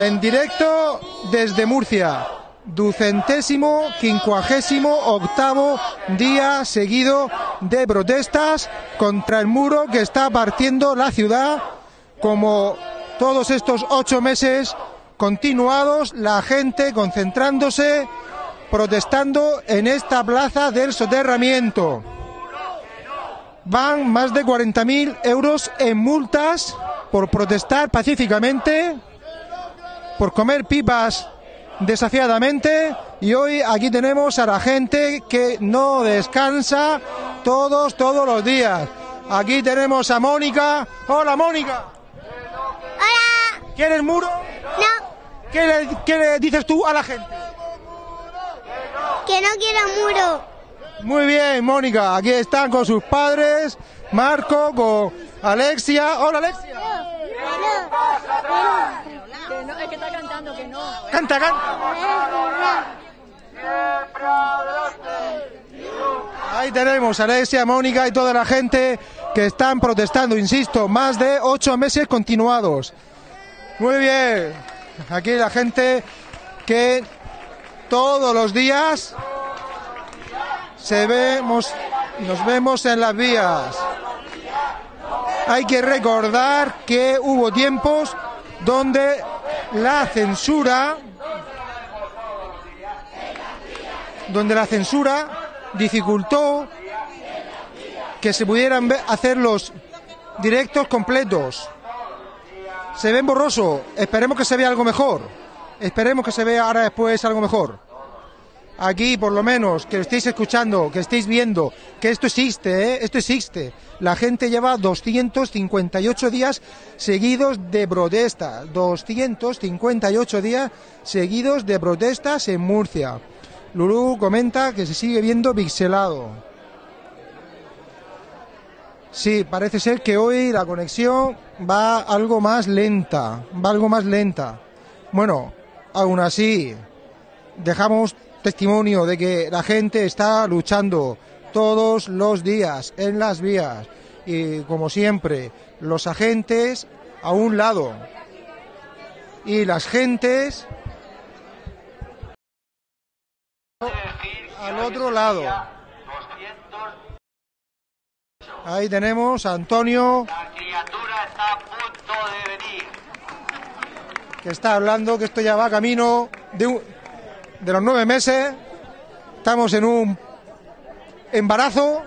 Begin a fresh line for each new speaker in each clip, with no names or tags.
En directo desde Murcia, ducentésimo, quincuagésimo, octavo día seguido de protestas contra el muro que está partiendo la ciudad. Como todos estos ocho meses continuados, la gente concentrándose, protestando en esta plaza del soterramiento. Van más de 40.000 euros en multas por protestar pacíficamente por comer pipas desafiadamente y hoy aquí tenemos a la gente que no descansa todos, todos los días. Aquí tenemos a Mónica. Hola Mónica.
Hola.
¿Quieres muro?
No,
¿Qué le, qué le dices tú a la gente?
que no quiero muro.
Muy bien, Mónica. Aquí están con sus padres, Marco, con Alexia. Hola Alexia.
Que no, es que está cantando, que no.
Canta. Ahí tenemos a Alexia, Mónica y toda la gente que están protestando, insisto, más de ocho meses continuados. Muy bien. Aquí la gente que todos los días se vemos, nos vemos en las vías. Hay que recordar que hubo tiempos donde la censura donde la censura dificultó que se pudieran hacer los directos completos. Se ven borroso, esperemos que se vea algo mejor. Esperemos que se vea ahora después algo mejor. Aquí, por lo menos, que lo estéis escuchando, que estéis viendo, que esto existe, ¿eh? esto existe. La gente lleva 258 días seguidos de protestas. 258 días seguidos de protestas en Murcia. Lulú comenta que se sigue viendo pixelado. Sí, parece ser que hoy la conexión va algo más lenta, va algo más lenta. Bueno, aún así, dejamos testimonio de que la gente está luchando todos los días en las vías y como siempre los agentes a un lado y las gentes al otro lado. Ahí tenemos a Antonio que está hablando que esto ya va camino de, un- de los nueve meses. Estamos en un embarazo.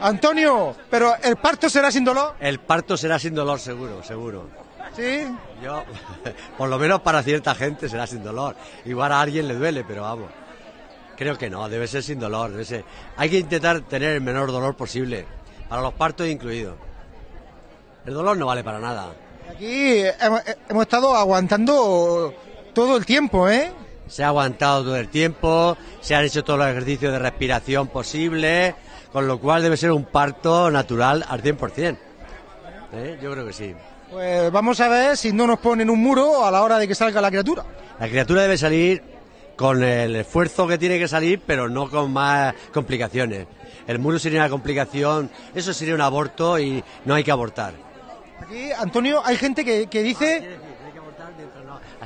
Antonio, pero el parto será sin dolor,
El parto será sin dolor, seguro, seguro.
¿sí?
Yo, por lo menos para cierta gente será sin dolor. Igual a alguien le duele, pero vamos. Creo que no, debe ser sin dolor. Debe ser. Hay que intentar tener el menor dolor posible, para los partos incluidos. El dolor no vale para nada.
Aquí hemos, hemos estado aguantando todo el tiempo, ¿eh?
Se ha aguantado todo el tiempo, se han hecho todos los ejercicios de respiración posibles, con lo cual debe ser un parto natural al 100%. ¿Eh? Yo creo que sí.
Pues vamos a ver si no nos ponen un muro a la hora de que salga la criatura.
La criatura debe salir con el esfuerzo que tiene que salir, pero no con más complicaciones. El muro sería una complicación, eso sería un aborto y no hay que abortar.
Aquí, Antonio, hay gente que, que dice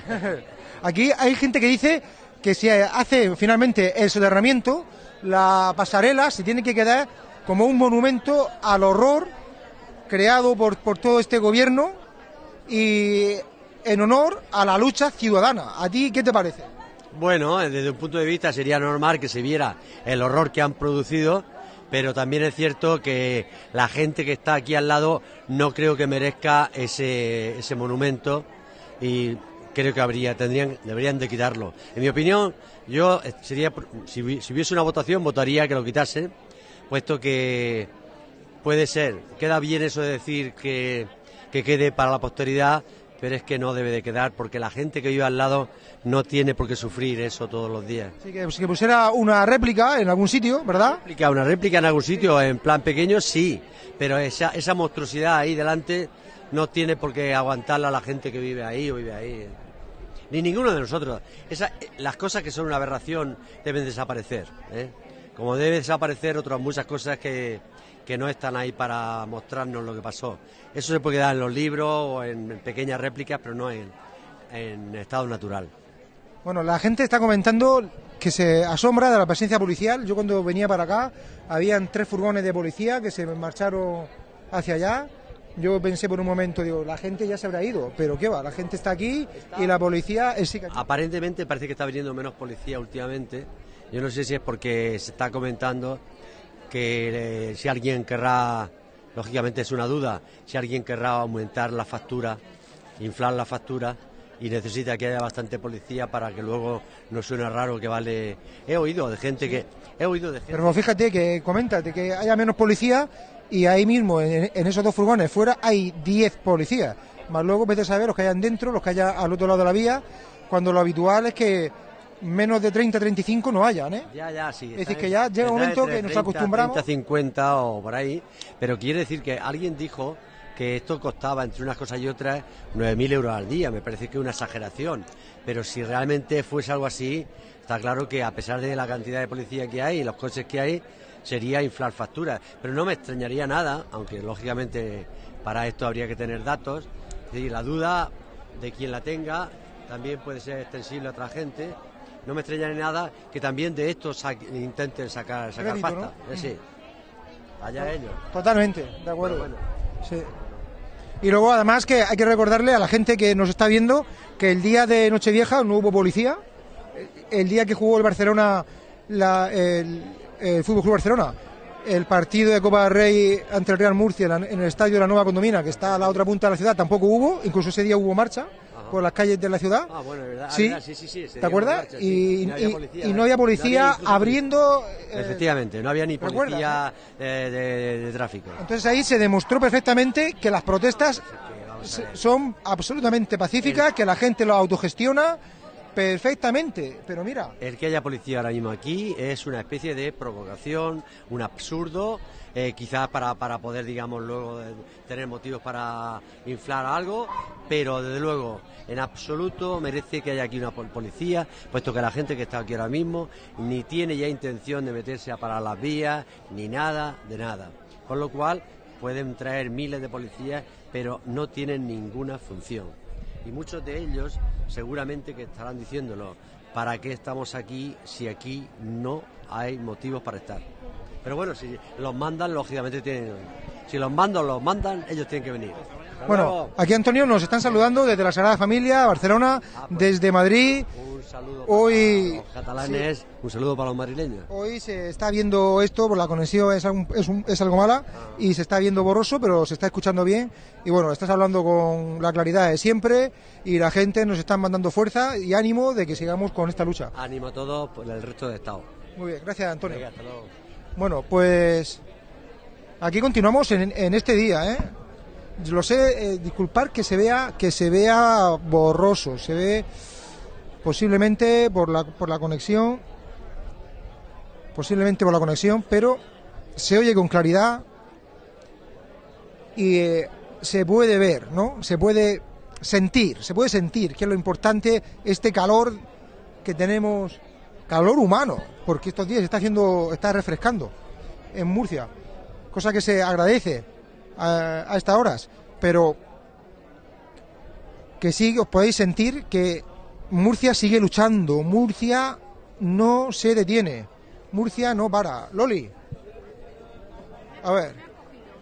Aquí hay gente que dice que si hace finalmente el soterramiento, la pasarela se tiene que quedar como un monumento al horror creado por, por todo este gobierno y en honor a la lucha ciudadana. ¿A ti qué te parece?
Bueno, eh, desde un punto de vista sería normal que se viera el horror que han producido, pero también es cierto que la gente que está aquí al lado no creo que merezca ese, ese monumento y creo que habría, tendrían, deberían de quitarlo. En mi opinión, yo eh, sería, si, si hubiese una votación, votaría que lo quitase, puesto que puede ser, queda bien eso de decir que, que quede para la posteridad, pero es que no debe de quedar porque la gente que vive al lado no tiene por qué sufrir eso todos los días.
Así que, que pusiera una réplica en algún sitio, ¿verdad?
Réplica, Una réplica en algún sitio en plan pequeño, sí, pero esa, esa monstruosidad ahí delante no tiene por qué aguantarla la gente que vive ahí o vive ahí. Ni ninguno de nosotros. Esa- las cosas que son una aberración deben desaparecer. ¿eh? como debe desaparecer otras muchas cosas que, que no están ahí para mostrarnos lo que pasó. Eso se puede dar en los libros o en pequeñas réplicas, pero no en, en estado natural.
Bueno, la gente está comentando que se asombra de la presencia policial. Yo cuando venía para acá, habían tres furgones de policía que se marcharon hacia allá. Yo pensé por un momento, digo, la gente ya se habrá ido, pero ¿qué va? La gente está aquí y la policía es
Aparentemente parece que está viniendo menos policía últimamente. Yo no sé si es porque se está comentando que eh, si alguien querrá, lógicamente es una duda, si alguien querrá aumentar la factura, inflar la factura y necesita que haya bastante policía para que luego no suene raro que vale. He oído de gente que he oído de gente
Pero fíjate que coméntate que haya menos policía y ahí mismo, en, en esos dos furgones fuera, hay 10 policías. Más luego vete a saber los que hayan dentro, los que haya al otro lado de la vía, cuando lo habitual es que menos de 30, 35 no hayan, ¿eh?
Ya, ya, sí.
Es decir, que ya llega un momento que nos
30,
acostumbramos.
30, 50 o por ahí. Pero quiere decir que alguien dijo que esto costaba, entre unas cosas y otras, 9.000 euros al día. Me parece que es una exageración. Pero si realmente fuese algo así, está claro que a pesar de la cantidad de policía que hay y los coches que hay, sería inflar facturas. Pero no me extrañaría nada, aunque lógicamente para esto habría que tener datos. Es decir, la duda de quien la tenga también puede ser extensible a otra gente. No me extrañaría nada que también de esto sa- intenten sacar, sacar
Rédito,
pasta.
¿no?
Eh, sí. Allá ellos.
Totalmente, de acuerdo.
Bueno.
Sí. Y luego, además, que hay que recordarle a la gente que nos está viendo que el día de Nochevieja no hubo policía. El día que jugó el Barcelona, la- el, el Fútbol Club Barcelona, el partido de Copa del Rey ante el Real Murcia en el estadio de la Nueva Condomina, que está a la otra punta de la ciudad, tampoco hubo. Incluso ese día hubo marcha por las calles de la ciudad.
Ah, bueno, es verdad. Ah,
Sí.
verdad, sí, sí, sí, ese
¿Te acuerdas?
marcha,
y,
sí. no había policía,
y no había policía
incluso
abriendo. eh,
Efectivamente, no había ni
¿recuerdas,
policía eh, de, de tráfico.
Entonces ahí se demostró perfectamente que las protestas son absolutamente pacíficas, que la gente lo autogestiona perfectamente. Pero mira,
El que haya policía ahora mismo aquí es una especie de provocación, un absurdo, eh, quizás para, para poder, digamos, luego tener motivos para inflar algo, pero desde luego, en absoluto merece que haya aquí una pol- policía, puesto que la gente que está aquí ahora mismo ni tiene ya intención de meterse a parar las vías, ni nada, de nada. Con lo cual, pueden traer miles de policías, pero no tienen ninguna función y muchos de ellos seguramente que estarán diciéndolo, ¿para qué estamos aquí si aquí no hay motivos para estar? Pero bueno, si los mandan, lógicamente tienen... Si los mandan, los mandan, ellos tienen que venir.
Bueno, aquí Antonio nos están saludando desde la Sagrada Familia, Barcelona,
Ah, pues.
desde Madrid.
Un saludo
Hoy-
para los catalanes, un saludo para los madrileños.
Hoy se está viendo esto, por la conexión es, un- es, un- es algo mala y se está viendo borroso, pero se está escuchando bien. Y bueno, estás hablando con la claridad de siempre y la gente nos está mandando fuerza y ánimo de que sigamos con esta lucha.
Ánimo a todos por el resto del Estado.
Muy bien, gracias Antonio.
Venga, hasta luego.
Bueno, pues aquí continuamos en, en este día, ¿eh? Lo sé, eh, disculpar que se vea que se vea borroso, se ve posiblemente por la por la conexión, posiblemente por la conexión, pero se oye con claridad y eh, se puede ver, ¿no? Se puede sentir, se puede sentir que es lo importante este calor que tenemos, calor humano, porque estos días está haciendo, está refrescando en Murcia, cosa que se agradece a, a estas horas, pero que sí os podéis sentir que Murcia sigue luchando, Murcia no se detiene, Murcia no para. Loli, a ver,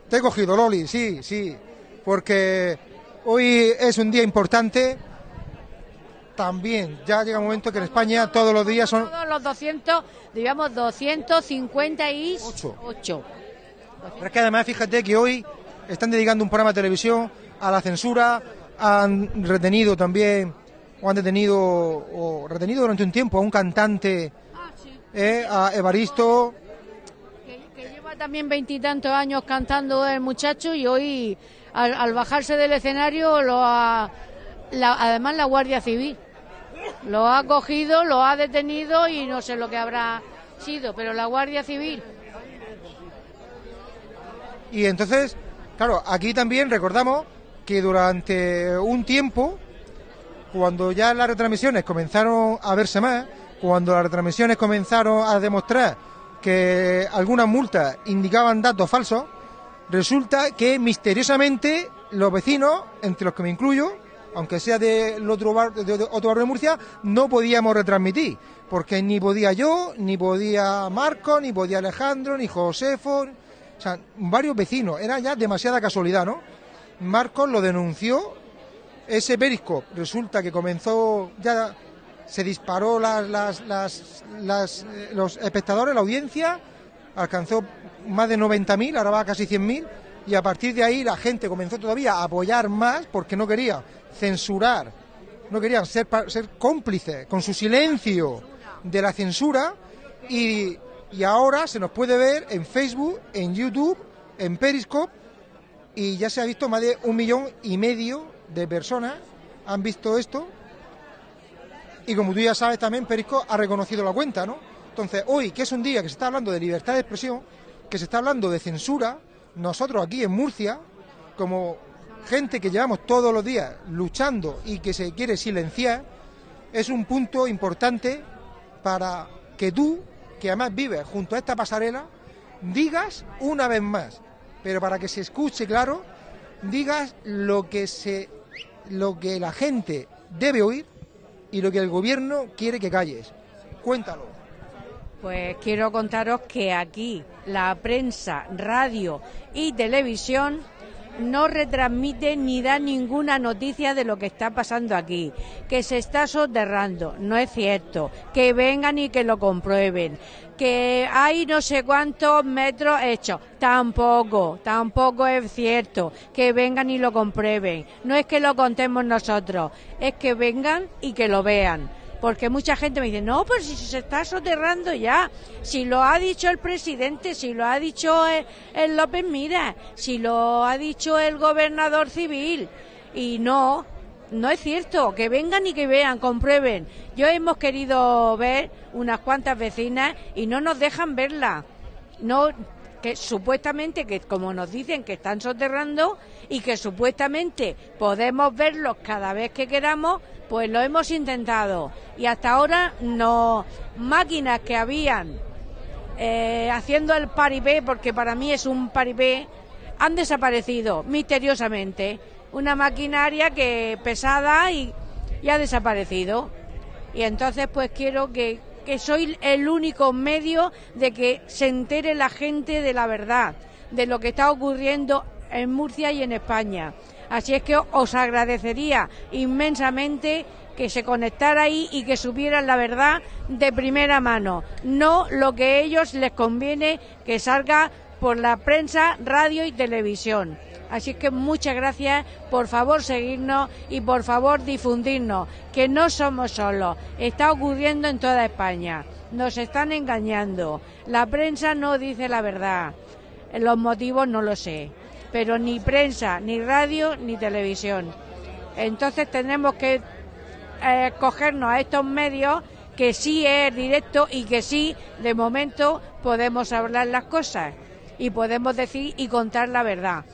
te he cogido, Loli, sí, sí, porque hoy es un día importante. También, ya llega un momento que en España todos los días son
Todos los 200, digamos 258.
Pero es que además fíjate que hoy están dedicando un programa de televisión a la censura, han retenido también, o han detenido, o retenido durante un tiempo a un cantante,
Ah,
eh, a Evaristo,
Que, que lleva también veintitantos años cantando el muchacho y hoy, al, al bajarse del escenario, lo ha, la- además la Guardia Civil. Lo ha cogido, lo ha detenido y no sé lo que habrá sido, pero la Guardia Civil.
y entonces, claro, aquí también recordamos que durante un tiempo, cuando ya las retransmisiones comenzaron a verse más, cuando las retransmisiones comenzaron a demostrar que algunas multas indicaban datos falsos, resulta que misteriosamente los vecinos, entre los que me incluyo, aunque sea del otro, de otro barrio de Murcia, no podíamos retransmitir, porque ni podía yo, ni podía Marco, ni podía Alejandro, ni Josefo, o sea, varios vecinos, era ya demasiada casualidad, ¿no? Marcos lo denunció, ese periscope resulta que comenzó ya se disparó las, eh, los espectadores, la audiencia, alcanzó más de 90.000, ahora va a casi 100.000, y a partir de ahí la gente comenzó todavía a apoyar más porque no quería censurar, no querían ser, ser cómplices con su silencio de la censura, y, y ahora se nos puede ver en Facebook, en YouTube, en Periscope, y ya se ha visto más de un millón y medio de personas han visto esto y como tú ya sabes también Periscope ha reconocido la cuenta, ¿no? Entonces hoy, que es un día que se está hablando de libertad de expresión, que se está hablando de censura, nosotros aquí en Murcia, como gente que llevamos todos los días luchando y que se quiere silenciar, es un punto importante para que tú, que además vives junto a esta pasarela, digas una vez más, pero para que se escuche claro, digas lo que se lo que la gente debe oír y lo que el gobierno quiere que calles. Cuéntalo.
Pues quiero contaros que aquí la prensa, radio y televisión no retransmite ni da ninguna noticia de lo que está pasando aquí, que se está soterrando, no es cierto, que vengan y que lo comprueben, que hay no sé cuántos metros hechos, tampoco, tampoco es cierto, que vengan y lo comprueben, no es que lo contemos nosotros, es que vengan y que lo vean. Porque mucha gente me dice, no, pero si se está soterrando ya, si lo ha dicho el presidente, si lo ha dicho el, el López Mira, si lo ha dicho el gobernador civil. Y no, no es cierto, que vengan y que vean, comprueben. Yo hemos querido ver unas cuantas vecinas y no nos dejan verla. No, que supuestamente, que como nos dicen que están soterrando y que supuestamente podemos verlos cada vez que queramos, pues lo hemos intentado. Y hasta ahora no, máquinas que habían eh, haciendo el paripé, porque para mí es un paripé, han desaparecido misteriosamente. Una maquinaria que pesada y, y ha desaparecido. Y entonces pues quiero que, que soy el único medio de que se entere la gente de la verdad, de lo que está ocurriendo en Murcia y en España. Así es que os agradecería inmensamente que se conectara ahí y que supieran la verdad de primera mano, no lo que a ellos les conviene que salga por la prensa, radio y televisión. Así que muchas gracias, por favor seguirnos y por favor difundirnos, que no somos solos, está ocurriendo en toda España, nos están engañando, la prensa no dice la verdad, los motivos no lo sé, pero ni prensa, ni radio, ni televisión. Entonces tenemos que eh, cogernos a estos medios que sí es directo y que sí, de momento, podemos hablar las cosas y podemos decir y contar la verdad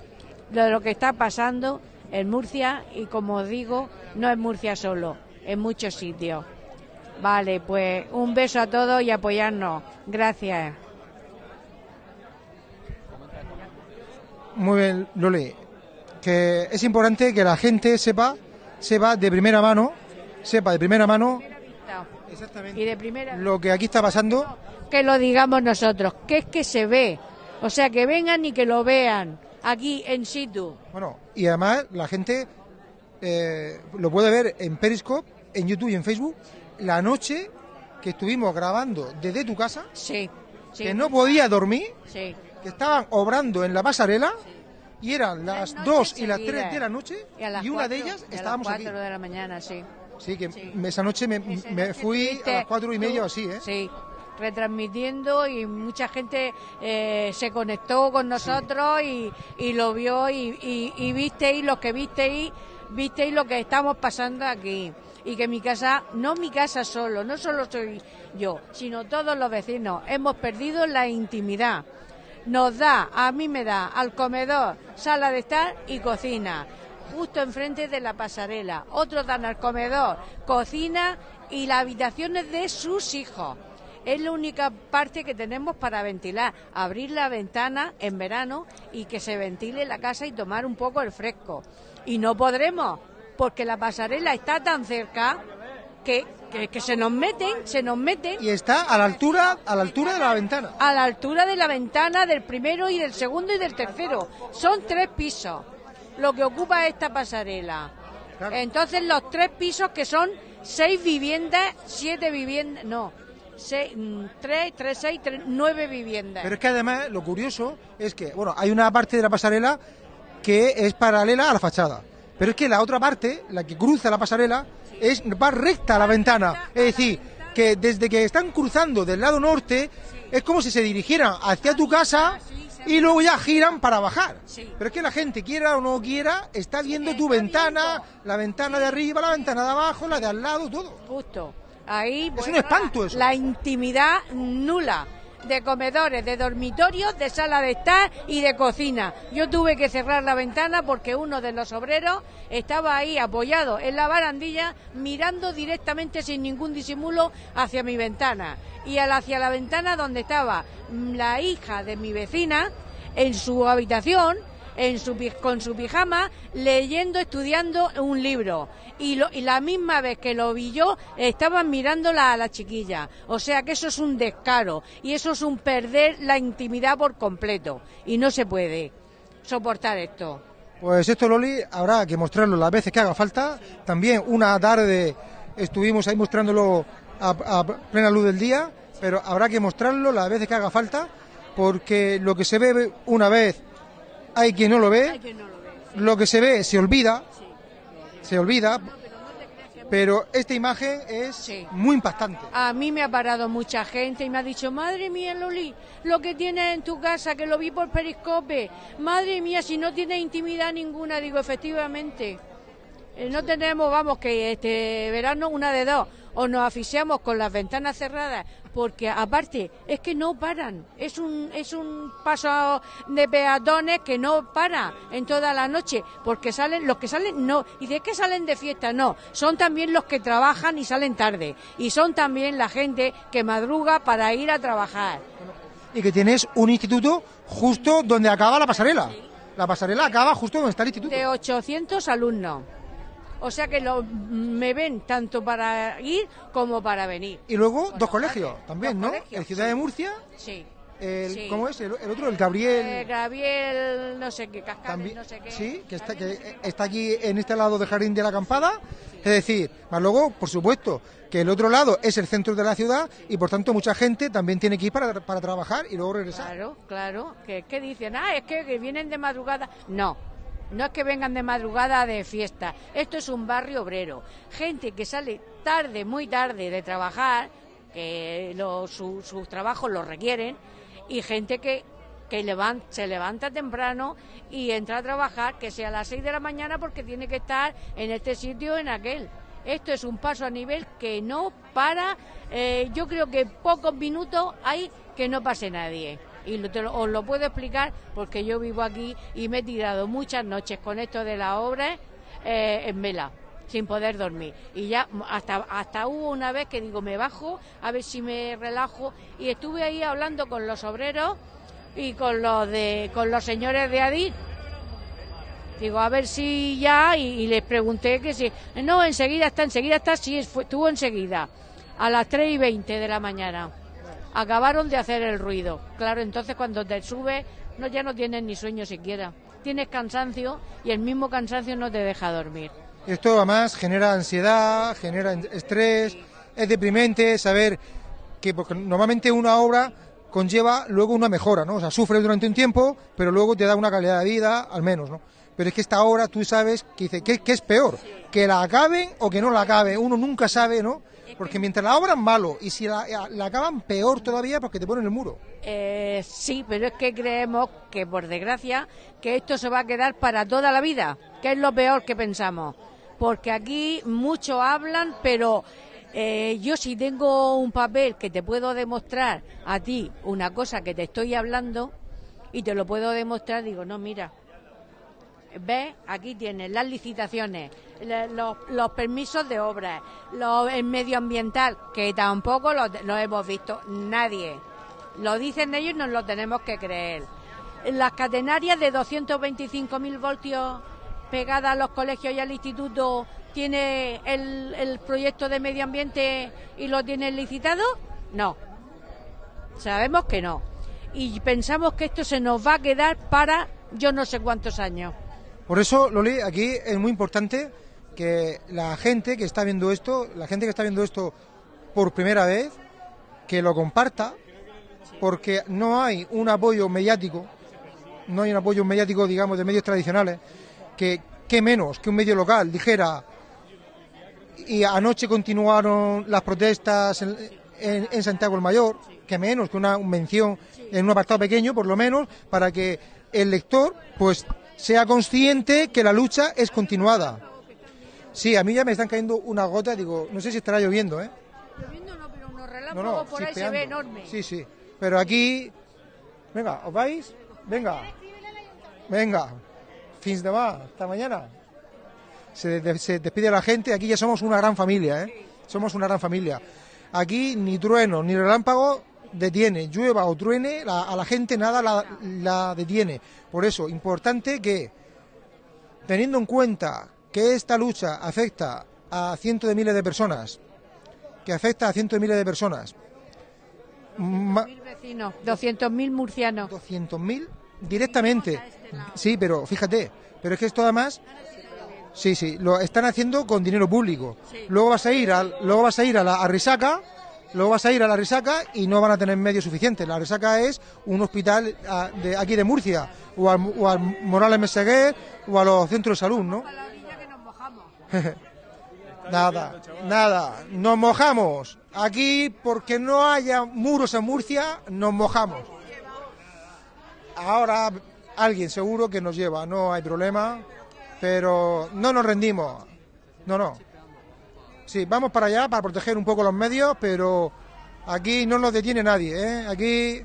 de lo que está pasando en Murcia y, como os digo, no es Murcia solo, en muchos sitios. Vale, pues un beso a todos y apoyarnos. Gracias.
Muy bien, Loli. Que es importante que la gente sepa, sepa de primera mano, sepa de primera mano
Y de primera
lo que aquí está pasando.
que lo digamos nosotros, que es que se ve. O sea, que vengan y que lo vean aquí en situ.
Bueno, y además la gente eh, lo puede ver en Periscope, en YouTube y en Facebook, la noche que estuvimos grabando desde tu casa,
Sí. sí
que no podía dormir,
Sí.
que estaban obrando en la pasarela y eran las
noches
2 y las
seguidas.
3 de la noche
Y, a las
y una de
cuatro-
ellas
y a
estábamos
las
aquí.
cuatro de la mañana, sí.
Sí, que esa noche me, me fui a las 4 y media o así, ¿eh?
Sí, retransmitiendo y mucha gente eh, se conectó con nosotros y, y lo vio y, y, y visteis lo que visteis, visteis lo que estamos pasando aquí. Y que mi casa, no mi casa solo, no solo soy yo, sino todos los vecinos, hemos perdido la intimidad. Nos da, a mí me da, al comedor, sala de estar y cocina justo enfrente de la pasarela. Otros dan al comedor, cocina y las habitaciones de sus hijos. Es la única parte que tenemos para ventilar. Abrir la ventana en verano y que se ventile la casa y tomar un poco el fresco. Y no podremos, porque la pasarela está tan cerca que, que, que se nos meten, se nos meten
Y está a la altura, a la altura de la ventana.
a la altura de la ventana del primero y del segundo y del tercero. Son tres pisos lo que ocupa esta pasarela.
Claro.
Entonces los tres pisos que son seis viviendas, siete viviendas, no, seis, mm, tres, tres, seis, tres, nueve viviendas.
Pero es que además lo curioso es que, bueno, hay una parte de la pasarela que es paralela a la fachada. Pero es que la otra parte, la que cruza la pasarela, es va recta a la ventana. Es decir, que desde que están cruzando del lado norte, es como si se dirigieran hacia tu casa y luego ya giran para bajar.
Sí.
Pero es que la gente, quiera o no quiera, está viendo tu ventana, la ventana de arriba, la ventana de abajo, la de al lado, todo.
Justo. Ahí
un espanto eso.
La intimidad nula de comedores, de dormitorios, de sala de estar y de cocina. Yo tuve que cerrar la ventana porque uno de los obreros estaba ahí apoyado en la barandilla mirando directamente sin ningún disimulo hacia mi ventana y hacia la ventana donde estaba mm, la hija de mi vecina en su habitación con su pijama leyendo, estudiando un libro. Y, lo- y la misma vez que lo vi yo, estaban mirándola a la chiquilla. O sea que eso es un descaro y eso es un perder la intimidad por completo. Y no se puede soportar esto.
Pues esto, Loli, habrá que mostrarlo las veces que haga falta. También una tarde estuvimos ahí mostrándolo a, a plena luz del día, pero habrá que mostrarlo las veces que haga falta, porque lo que se ve una vez hay quien no lo ve, lo que se ve se olvida, se olvida, pero esta imagen es
Sí.
muy impactante.
A mí me ha parado mucha gente y me ha dicho, madre mía, Loli, lo que tienes en tu casa, que lo vi por periscope, madre mía, si no tienes intimidad ninguna, digo, efectivamente. Eh, No tenemos, vamos, que este verano una de dos, o nos asfixiamos con las ventanas cerradas, porque aparte es que no paran, es un, es un paso de peatones que no para en toda la noche, porque salen, los que salen no, y de que salen de fiesta no, son también los que trabajan y salen tarde, y son también la gente que madruga para ir a trabajar.
Y que tienes un instituto justo donde acaba la pasarela. La pasarela acaba justo donde está el instituto.
de 800 alumnos. O sea que lo, me ven tanto para ir como para venir.
Y luego dos colegios
padres,
también,
dos
¿no?
colegios,
El Ciudad
sí.
de Murcia,
Sí.
el,
Sí.
¿cómo es? El, el otro, el Gabriel.
Eh, Gabriel, no sé qué, Cascades,
también,
no sé qué.
sí, que está, que
no sé
está aquí en este lado del Jardín de la Acampada. Es decir, más luego, por supuesto, que el otro lado es el centro de la ciudad y por tanto mucha gente también tiene que ir para, para trabajar y luego regresar.
Claro, claro. Que, que dicen, ah, es que, que vienen de madrugada. No, no es que vengan de madrugada de fiesta. Esto es un barrio obrero. Gente que sale tarde, muy tarde de trabajar, que su- sus trabajos lo requieren, y gente que, que se levanta temprano y entra a trabajar, que sea a las 6 de la mañana porque tiene que estar en este sitio o en aquel. Esto es un paso a nivel que no para. eh, yo creo que pocos minutos hay que no pase nadie. Y lo- te lo- os lo puedo explicar porque yo vivo aquí y me he tirado muchas noches con esto de las obras eh, en vela sin poder dormir. Y ya hasta, hasta hubo una vez que digo, me bajo a ver si me relajo. Y estuve ahí hablando con los obreros y con los, de, con los señores de Adif. Digo, a ver si ya, y, y les pregunté que si, no, enseguida está, enseguida está, sí, estuvo enseguida, a las 3 y 20 de la mañana. Acabaron de hacer el ruido. Claro, entonces cuando te subes, no, ya no tienes ni sueño siquiera. Tienes cansancio y el mismo cansancio no te deja dormir.
Esto además genera ansiedad, genera estrés, es deprimente saber que porque normalmente una obra conlleva luego una mejora, ¿no? O sea, sufres durante un tiempo, pero luego te da una calidad de vida, al menos, ¿no? Pero es que esta obra tú sabes que dice, ¿qué, qué es peor? ¿Que la acaben o que no la acaben? Uno nunca sabe, ¿no? Porque mientras la obra es malo y si la, la acaban peor todavía porque te ponen el muro.
Eh, sí, pero es que creemos que, por desgracia, que esto se va a quedar para toda la vida, que es lo peor que pensamos. Porque aquí muchos hablan, pero eh, yo si tengo un papel que te puedo demostrar a ti una cosa que te estoy hablando y te lo puedo demostrar, digo, no, mira, ¿Ves? Aquí tienes las licitaciones, los, los permisos de obra, lo, el medioambiental, que tampoco lo, lo hemos visto nadie. Lo dicen ellos y nos lo tenemos que creer. Las catenarias de 225.000 voltios pegadas a los colegios y al instituto, ¿tiene el, el proyecto de medio ambiente y lo tiene licitado? No. Sabemos que no. Y pensamos que esto se nos va a quedar para yo no sé cuántos años.
Por eso, Loli, aquí es muy importante que la gente que está viendo esto, la gente que está viendo esto por primera vez, que lo comparta, porque no hay un apoyo mediático, no hay un apoyo mediático, digamos, de medios tradicionales, que, que menos que un medio local dijera, y anoche continuaron las protestas en, en- Santiago el Mayor, que menos que una mención en un apartado pequeño, por lo menos, para que el lector, pues, sea consciente que la lucha es continuada. Sí, a mí ya me están cayendo unas gotas, digo, no sé si estará lloviendo, ¿eh?
Lloviendo no, pero unos
No,
relámpagos
no,
por ahí se ve enorme.
Sí, sí. Pero aquí, venga, ¿os vais? Venga, venga, fins de va, hasta mañana. Se, de- se despide la gente, aquí ya somos una gran familia, ¿eh? Somos una gran familia. Aquí ni trueno ni relámpago detiene, llueva o truene, la- a la gente nada la, la detiene. Por eso, importante que, teniendo en cuenta que esta lucha afecta a cientos de miles de personas, que afecta a cientos de miles de personas, ma-
Mil vecinos, 200.000 murcianos.
200.000 directamente. Sí, pero fíjate, pero es que esto además Sí, sí, lo están haciendo con dinero público. Luego vas a ir al luego vas a ir a la a Risaca, luego vas a ir a la Risaca y no van a tener medios suficientes. La Risaca es un hospital ah, de aquí de Murcia o al, o al Morales Meseguer o a los centros de salud, ¿no? Nada, nada, nos mojamos. Aquí, porque no haya muros en Murcia, nos mojamos. Ahora alguien seguro que nos lleva, no hay problema, pero no nos rendimos. No, no. Sí, vamos para allá para proteger un poco los medios, pero aquí no nos detiene nadie, ¿eh? Aquí,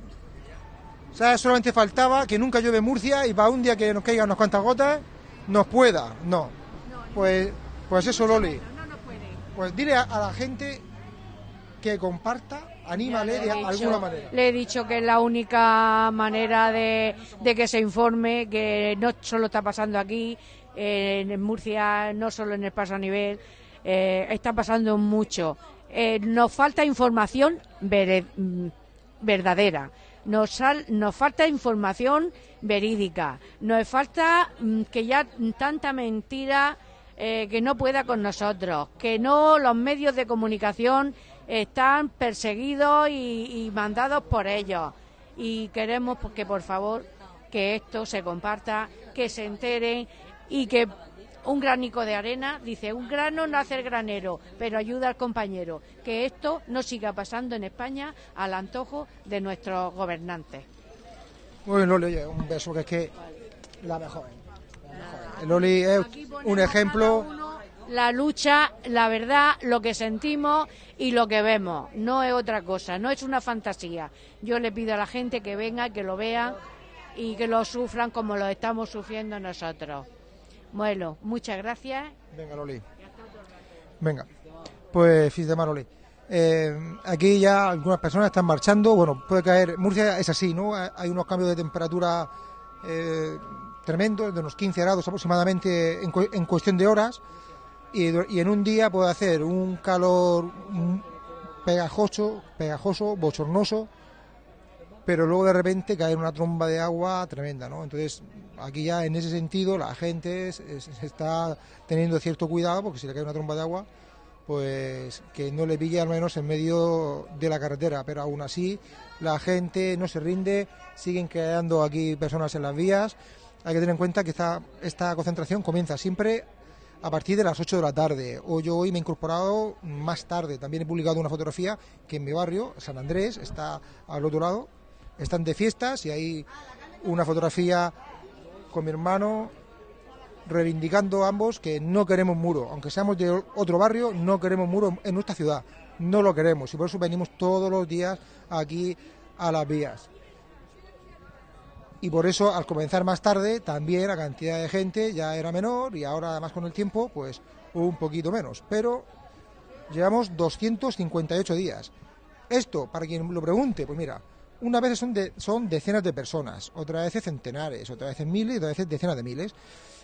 ¿sabes? Solamente faltaba que nunca llueve en Murcia y para un día que nos caigan unas cuantas gotas, nos pueda. No. Pues, pues eso, Loli. Pues dile a, a la gente que comparta, anímale de
dicho-
alguna manera.
Le he dicho que es la única manera de, de que se informe, que no solo está pasando aquí, eh, en Murcia, no solo en el paso a nivel, eh, está pasando mucho. Eh, nos falta información mm, verdadera. Nos, nos falta información verídica. Nos falta mm, que ya tanta mentira eh, que no pueda con nosotros, que no los medios de comunicación están perseguidos y, y mandados por ellos. Y queremos que por favor que esto se comparta, que se enteren y que un granico de arena, dice, un grano no hace el granero, pero ayuda al compañero. Que esto no siga pasando en España al antojo de nuestros gobernantes.
Bien, Loli, oye, un beso, que es que la mejor. la mejor. Loli es un ejemplo.
La lucha, la verdad, lo que sentimos y lo que vemos. No es otra cosa, no es una fantasía. Yo le pido a la gente que venga, que lo vean y que lo sufran como lo estamos sufriendo nosotros. Bueno, muchas gracias.
Venga, Loli. Venga. Pues, fin de semana, Loli. Eh, aquí ya algunas personas están marchando. Bueno, puede caer. Murcia es así, ¿no? Hay unos cambios de temperatura eh, tremendos, de unos 15 grados aproximadamente en, en cuestión de horas. Y, y en un día puede hacer un calor pegajoso, pegajoso, bochornoso, pero luego de repente cae una tromba de agua tremenda, ¿no? Entonces, aquí ya en ese sentido la gente se, está teniendo cierto cuidado porque si le cae una tromba de agua, pues que no le pille al menos en medio de la carretera, pero aún así la gente no se rinde, siguen quedando aquí personas en las vías. Hay que tener en cuenta que esta, esta concentración comienza siempre a partir de las 8 de la tarde. O yo hoy me he incorporado más tarde. También he publicado una fotografía que en mi barrio, San Andrés, está al otro lado. Están de fiestas y hay una fotografía con mi hermano reivindicando ambos que no queremos muro. Aunque seamos de otro barrio, no queremos muro en nuestra ciudad. No lo queremos y por eso venimos todos los días aquí a las vías. y por eso al comenzar más tarde también la cantidad de gente ya era menor y ahora además con el tiempo pues un poquito menos. Pero llevamos 258 días. Esto, para quien lo pregunte, pues mira, unas veces son, de- son decenas de personas, otras veces centenares, otras veces miles y otras veces decenas de miles.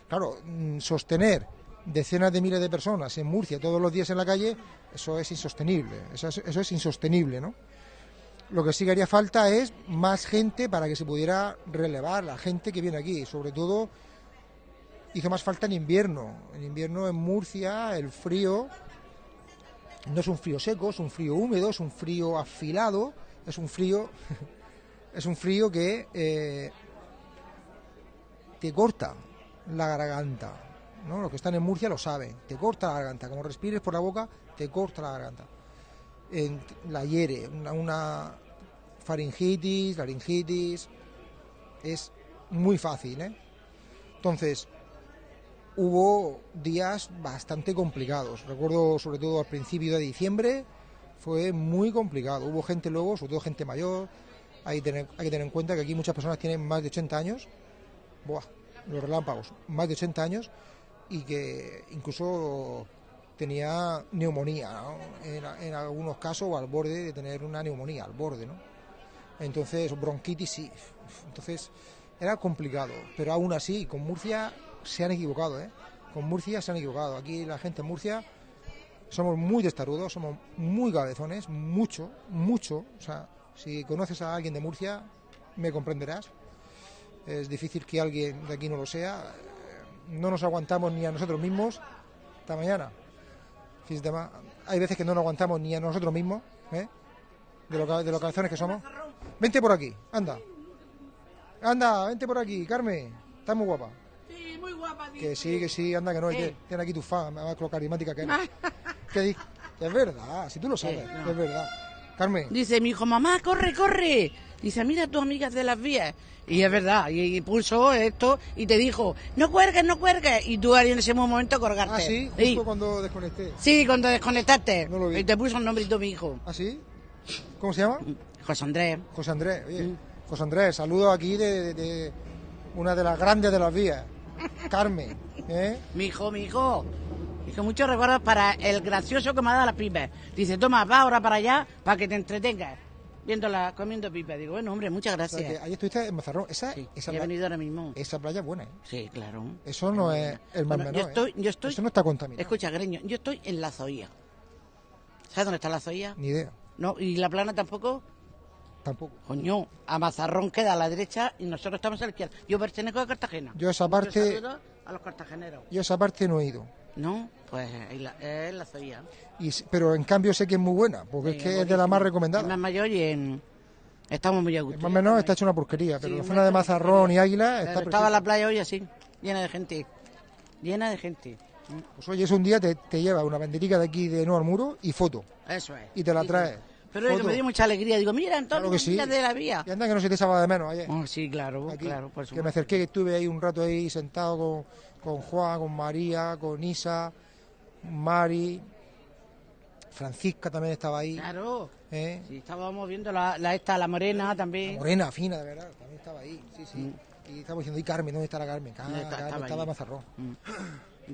Claro, mm, sostener decenas de miles de personas en Murcia todos los días en la calle, eso es insostenible, eso es, eso es insostenible, ¿no? Lo que sí que haría falta es más gente para que se pudiera relevar la gente que viene aquí. Sobre todo, hizo más falta en invierno. En invierno en Murcia el frío no es un frío seco, es un frío húmedo, es un frío afilado, es un frío, es un frío que eh, te corta la garganta. ¿no? Los que están en Murcia lo saben, te corta la garganta. Como respires por la boca, te corta la garganta en la hiere, una, una faringitis, laringitis, es muy fácil, ¿eh? Entonces, hubo días bastante complicados. Recuerdo sobre todo al principio de diciembre, fue muy complicado. Hubo gente luego, sobre todo gente mayor, hay, que tener- que en cuenta que aquí muchas personas tienen más de 80 años, Buah, los relámpagos, más de 80 años, y que incluso tenía neumonía, ¿no? en, en algunos casos o al borde de tener una neumonía, al borde, ¿no? Entonces, bronquitis sí. Entonces, era complicado, pero aún así, con Murcia se han equivocado, ¿eh? Con Murcia se han equivocado. Aquí la gente en Murcia somos muy testarudos, somos muy cabezones, mucho, mucho. O sea, si conoces a alguien de Murcia, me comprenderás. Es difícil que alguien de aquí no lo sea. Eh, No nos aguantamos ni a nosotros mismos. Hasta mañana. Más, Hay veces que no nos aguantamos ni a nosotros mismos, ¿eh? de, lo, de los cabezones que somos. Vente por aquí, anda. Anda, vente por aquí, Carmen. Estás muy guapa.
Sí, muy guapa.
Que sí, que sí, anda, que no. que Tiene aquí tu fan, con lo carismática que eres. Es verdad, si tú lo sabes,
Sí, no.
es verdad. Carmen,
Dice mi hijo, mamá, corre, corre. Dice, mira a tus amigas de las vías. Y es verdad, y, y puso esto y te dijo, no cuelgues, no cuelgues. Y tú en ese momento colgarte.
ah, sí,
Sí,
justo cuando desconecté.
Sí, cuando desconectaste.
No lo vi.
Y te puso el nombrito mi hijo.
¿Ah, sí? ¿Cómo se llama?
José Andrés.
José Andrés, oye.
Mm.
José Andrés, saludo aquí de, de- de una de las grandes de las vías. Carmen, ¿eh?
Mi hijo, mi hijo. Dice, muchos recuerdos para el gracioso que me ha dado las pipes. Dice, toma, va ahora para allá para que te entretengas. Viéndola, comiendo pipes. Digo, bueno, hombre, muchas
O sea,
gracias.
ahí estuviste en Mazarrón. Esa,
Sí,
esa,
y he
playa,
venido ahora mismo.
esa playa es buena, ¿eh?
Sí, claro.
Eso no es el más
Bueno,
menor.
yo estoy,
¿eh?
yo estoy,
Eso no está contaminado.
escucha, Greño, yo estoy en la Zoía. ¿Sabes dónde está la Zoía?
Ni idea,
No, y la plana tampoco.
tampoco.
Coño, a Mazarrón queda a la derecha y nosotros estamos a la izquierda. Yo pertenezco a Cartagena.
Yo esa parte-
a los cartageneros.
Yo esa parte no he ido.
No, pues es la, es.
Y, pero en cambio sé que es muy buena, porque
Sí,
es que es de la más
Es
recomendada.
más mayor y en... estamos muy a gusto.
Más menor está hecho una porquería, pero
Sí,
la zona de Mazarrón y Águila está
estaba la playa hoy así, llena de gente. Llena de gente.
Pues oye, es un día te, te lleva una banderica de aquí de No al Muro y foto.
Eso es.
Y te la traes.
Pero es que me dio mucha alegría. Digo, mira, Antonio,
Claro que sí.
de la vía.
Y anda que no se te echaba de menos ayer.
Oh, sí, claro,
Aquí,
claro, por
que
supuesto.
me acerqué, que estuve ahí un rato ahí sentado con, con Juan, con María, con Isa, Mari, Francisca también estaba ahí.
Claro.
¿eh?
Sí, estábamos viendo la, la esta, la morena también.
Morena, fina, de verdad, también estaba ahí. Sí, sí. Y estábamos diciendo, ¿y Carmen? ¿Dónde está la Carmen? Ah,
Mm. Está-
Carmen
estaba
estaba Mazarrón.
Mm.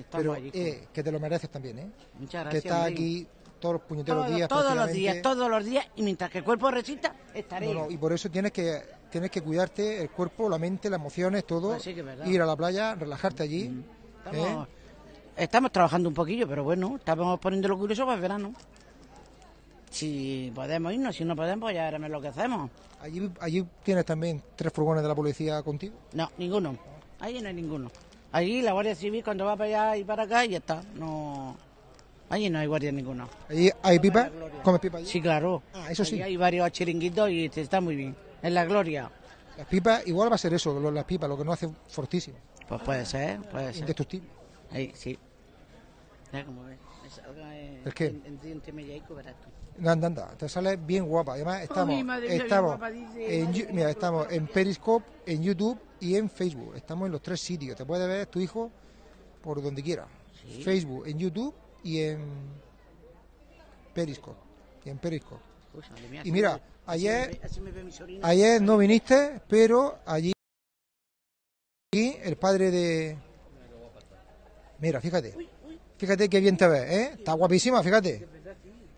Pero
allí.
eh, que te lo mereces también, ¿eh?
Muchas
que
gracias.
está
hombre.
aquí todos los puñeteros
todos,
días.
todos los días, todos los días. Y mientras que el cuerpo resista, estaré.
No, no, y por eso tienes que tienes que cuidarte el cuerpo, la mente, las emociones, todo.
Pues sí que. Mm.
ir a la playa, relajarte allí. ¿eh?
Estamos, estamos trabajando un poquillo, pero bueno, estamos poniéndolo curioso para el verano. Si podemos irnos, si no podemos, pues ya veremos lo que hacemos.
Allí, allí tienes también tres furgones de la policía contigo.
No, ninguno. Allí no hay ninguno. Allí la Guardia Civil cuando va para allá y para acá y ya está. No, allí no hay guardia ninguno.
Allí hay pipa. ¿Comes pipa allí?
Sí, claro.
Ah, eso sí.
Allí hay varios chiringuitos y está muy bien. En la gloria.
Las pipas, igual va a ser eso, lo- las pipas, lo que nos hace fortísimo,
Pues puede ser, puede ser.
indestructible.
Ahí, sí. Mira cómo ves. Es algo eh,
¿El qué?
En, tú.
Anda, anda, te sale bien guapa. Además, estamos,
Ay, madre
estamos,
guapa, dice.
en, Yu- mira, estamos en Periscope, en YouTube y en Facebook. Estamos en los tres sitios. Te puede ver tu hijo por donde quiera.
Sí.
Facebook, en YouTube y en Periscope. Y en Periscope.
Mía,
Y mira,
así
ayer-
me así me.
Ayer no viniste, pero allí el padre de... Mira, fíjate. Fíjate qué bien te ves, ¿eh? Está guapísima, fíjate.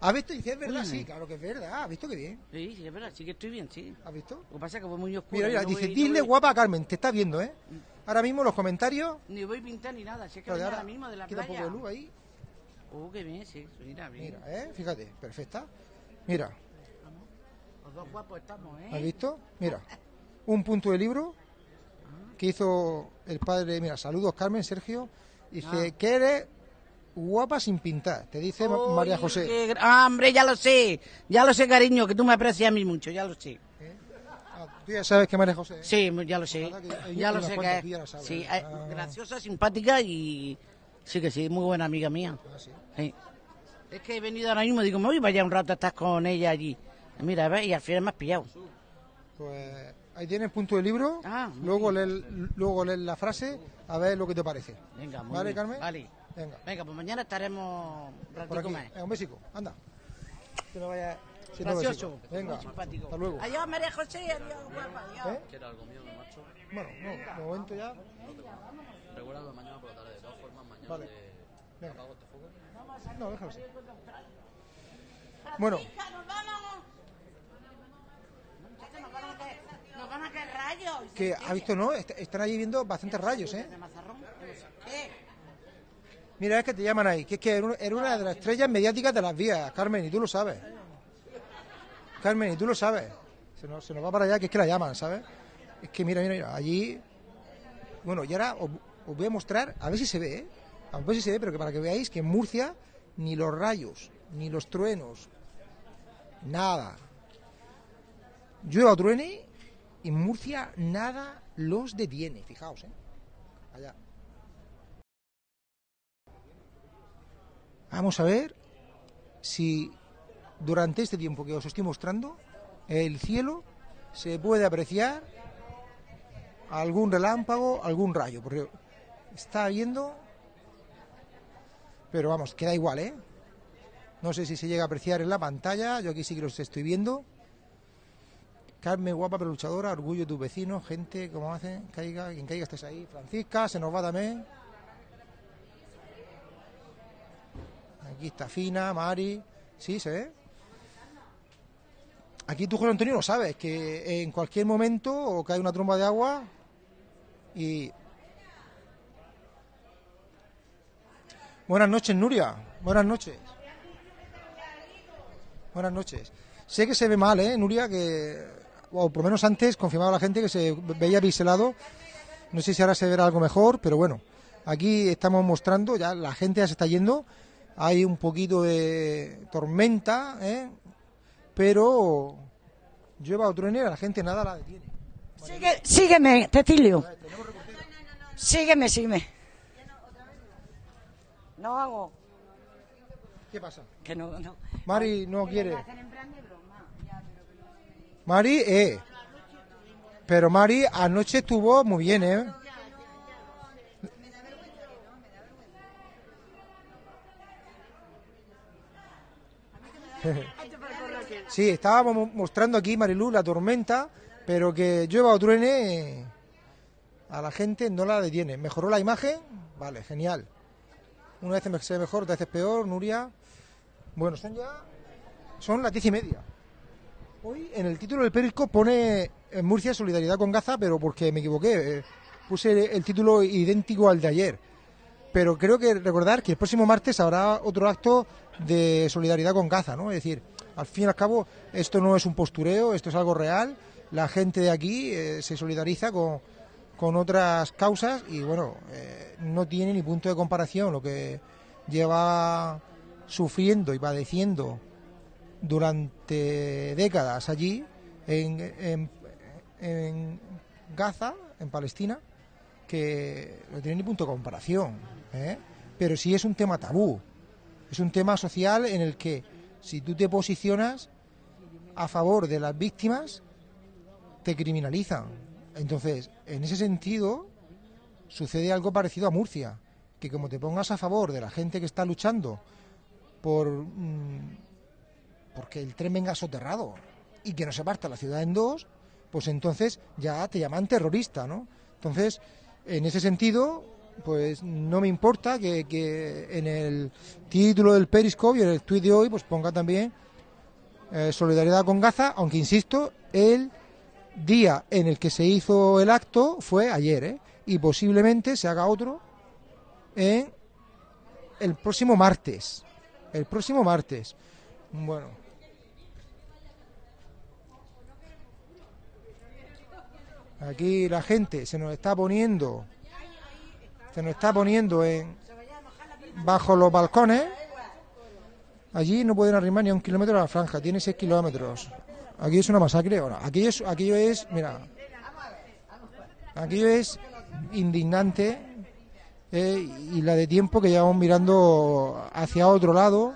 ¿Has visto? Dice, es verdad, sí, claro que es verdad. ¿Has visto qué bien?
Sí, sí, es verdad, sí que estoy bien, sí.
¿Has visto?
Lo que pasa es que fue muy oscuro.
Mira, mira,
no
dice,
voy-
dile guapa a Carmen, te está viendo, ¿eh? Ahora mismo los comentarios...
Ni voy a pintar ni nada, si es que
ahora
ahora mismo de la
un
playa.
poco de luz ahí.
Oh, qué bien, sí, mira, bien.
Mira, ¿eh? Fíjate, perfecta. Mira,
Los dos guapos estamos, ¿eh?
¿has visto? Mira, un punto de libro que hizo el padre... Mira, saludos Carmen, Sergio. Dice, que eres guapa sin pintar, te dice María José.
qué ah, hombre, ya lo sé. Ya lo sé, cariño, que tú me aprecias a mí mucho, ya lo sé.
Ah, Tú ya sabes que María José...
Sí, ya lo sé.
Que hay-
Ya lo sé que
ya
es.
sabes.
Sí,
Ah.
eh, graciosa, simpática y sí que sí, muy buena amiga mía.
Ah, sí.
Sí. Es que he venido ahora mismo, digo, me voy vaya un rato a estar con ella allí. Mira, ¿ves? Y al final me has pillado.
Pues ahí tienes punto de libro,
Ah,
luego lees, luego lees la frase, a ver lo que te parece.
Venga, muy
¿Vale,
bien.
Carmen?
Vale.
Venga,
Venga, pues mañana estaremos
por aquí.
más.
Venga, un besico, anda. Que no vaya siendo
Gracioso,
besico. Venga,
muy simpático.
hasta luego.
Adiós, María José, adiós, guapa, adiós.
¿Eh? Bueno, no, de momento ya.
Recuérdalo mañana por la tarde. De todas formas, mañana
Vale.
te
Venga.
apago este.
No, déjalo así. Bueno,
Nos van a caer, rayos.
que ha visto, ¿no? Est- Están allí viendo bastantes rayos, ¿eh? Mira, es que te llaman ahí, que es que eres una- de las estrellas mediáticas de las vías, Carmen, y tú lo sabes. Carmen, y tú lo sabes. Se nos, se nos va para allá, que es que la llaman, ¿sabes? Es que mira, mira, mira, allí... Bueno, y ahora os, os voy a mostrar, a ver si se ve, ¿eh? A ver si se ve, pero que para que veáis que en Murcia ni los rayos, ni los truenos, nada. Llueva o truene, en Murcia nada los detiene, fijaos, ¿eh? Allá. Vamos a ver si durante este tiempo que os estoy mostrando, el cielo se puede apreciar algún relámpago, algún rayo, porque está viendo, pero vamos, queda igual, ¿eh? No sé si se llega a apreciar en la pantalla, yo aquí sí que los estoy viendo. Carmen, guapa pero luchadora, orgullo de tus vecinos, gente, como hacen, caiga, quien caiga estés ahí. Francisca, se nos va también. Aquí está Fina, Mari, sí, se ve. Aquí tú, Juan Antonio, lo sabes, que en cualquier momento o cae una tromba de agua y... Buenas noches, Nuria. Buenas noches. Buenas noches. Sé que se ve mal, ¿eh, Nuria? Que, o por lo menos antes confirmaba la gente que se veía pixelado. No sé si ahora se verá algo mejor, pero bueno. Aquí estamos mostrando, ya la gente ya se está yendo. Hay un poquito de tormenta, ¿eh? Pero llueva o truene, la gente nada la detiene.
Sigue, sígueme, Cecilio. Sígueme, sígueme. No hago.
¿Qué pasa?
Que no, no.
Mari no quiere. Mari, eh. Pero Mari anoche estuvo muy bien, ¿eh? Sí, estábamos mo- mostrando aquí, Marilú, la tormenta, pero que llueva o truene, a la gente no la detiene. ¿Mejoró la imagen? Vale, genial. Una vez se ve mejor, otra vez peor, Nuria. Bueno, son ya. Son las diez y media. Hoy en el título del periódico pone en Murcia solidaridad con Gaza, pero porque me equivoqué. eh, puse el título idéntico al de ayer. Pero creo que recordar que el próximo martes habrá otro acto de solidaridad con Gaza, ¿no? Es decir, al fin y al cabo, esto no es un postureo, esto es algo real. La gente de aquí eh, se solidariza con, con otras causas y, bueno, eh, no tiene ni punto de comparación lo que lleva sufriendo y padeciendo durante décadas allí en, en- Gaza, en Palestina, que no tiene ni punto de comparación. ¿eh? Pero sí es un tema tabú. Es un tema social en el que si tú te posicionas a favor de las víctimas, te criminalizan. Entonces, en ese sentido, sucede algo parecido a Murcia, que como te pongas a favor de la gente que está luchando por mm, porque el tren venga soterrado y que no se parta la ciudad en dos, pues entonces ya te llaman terrorista, ¿no? Entonces, en ese sentido, pues no me importa que, que en el título del Periscope y en el tweet de hoy pues ponga también eh, solidaridad con Gaza, aunque insisto, el día en el que se hizo el acto fue ayer, ¿eh? y posiblemente se haga otro en el próximo martes. El próximo martes. Bueno. Aquí la gente se nos está poniendo, se nos está poniendo en bajo los balcones. Allí no pueden arrimar ni a un kilómetro a la franja, tiene seis kilómetros. Aquí es una masacre. Ahora, aquello es, aquello es, mira, aquello es indignante eh, y la de tiempo que llevamos mirando hacia otro lado.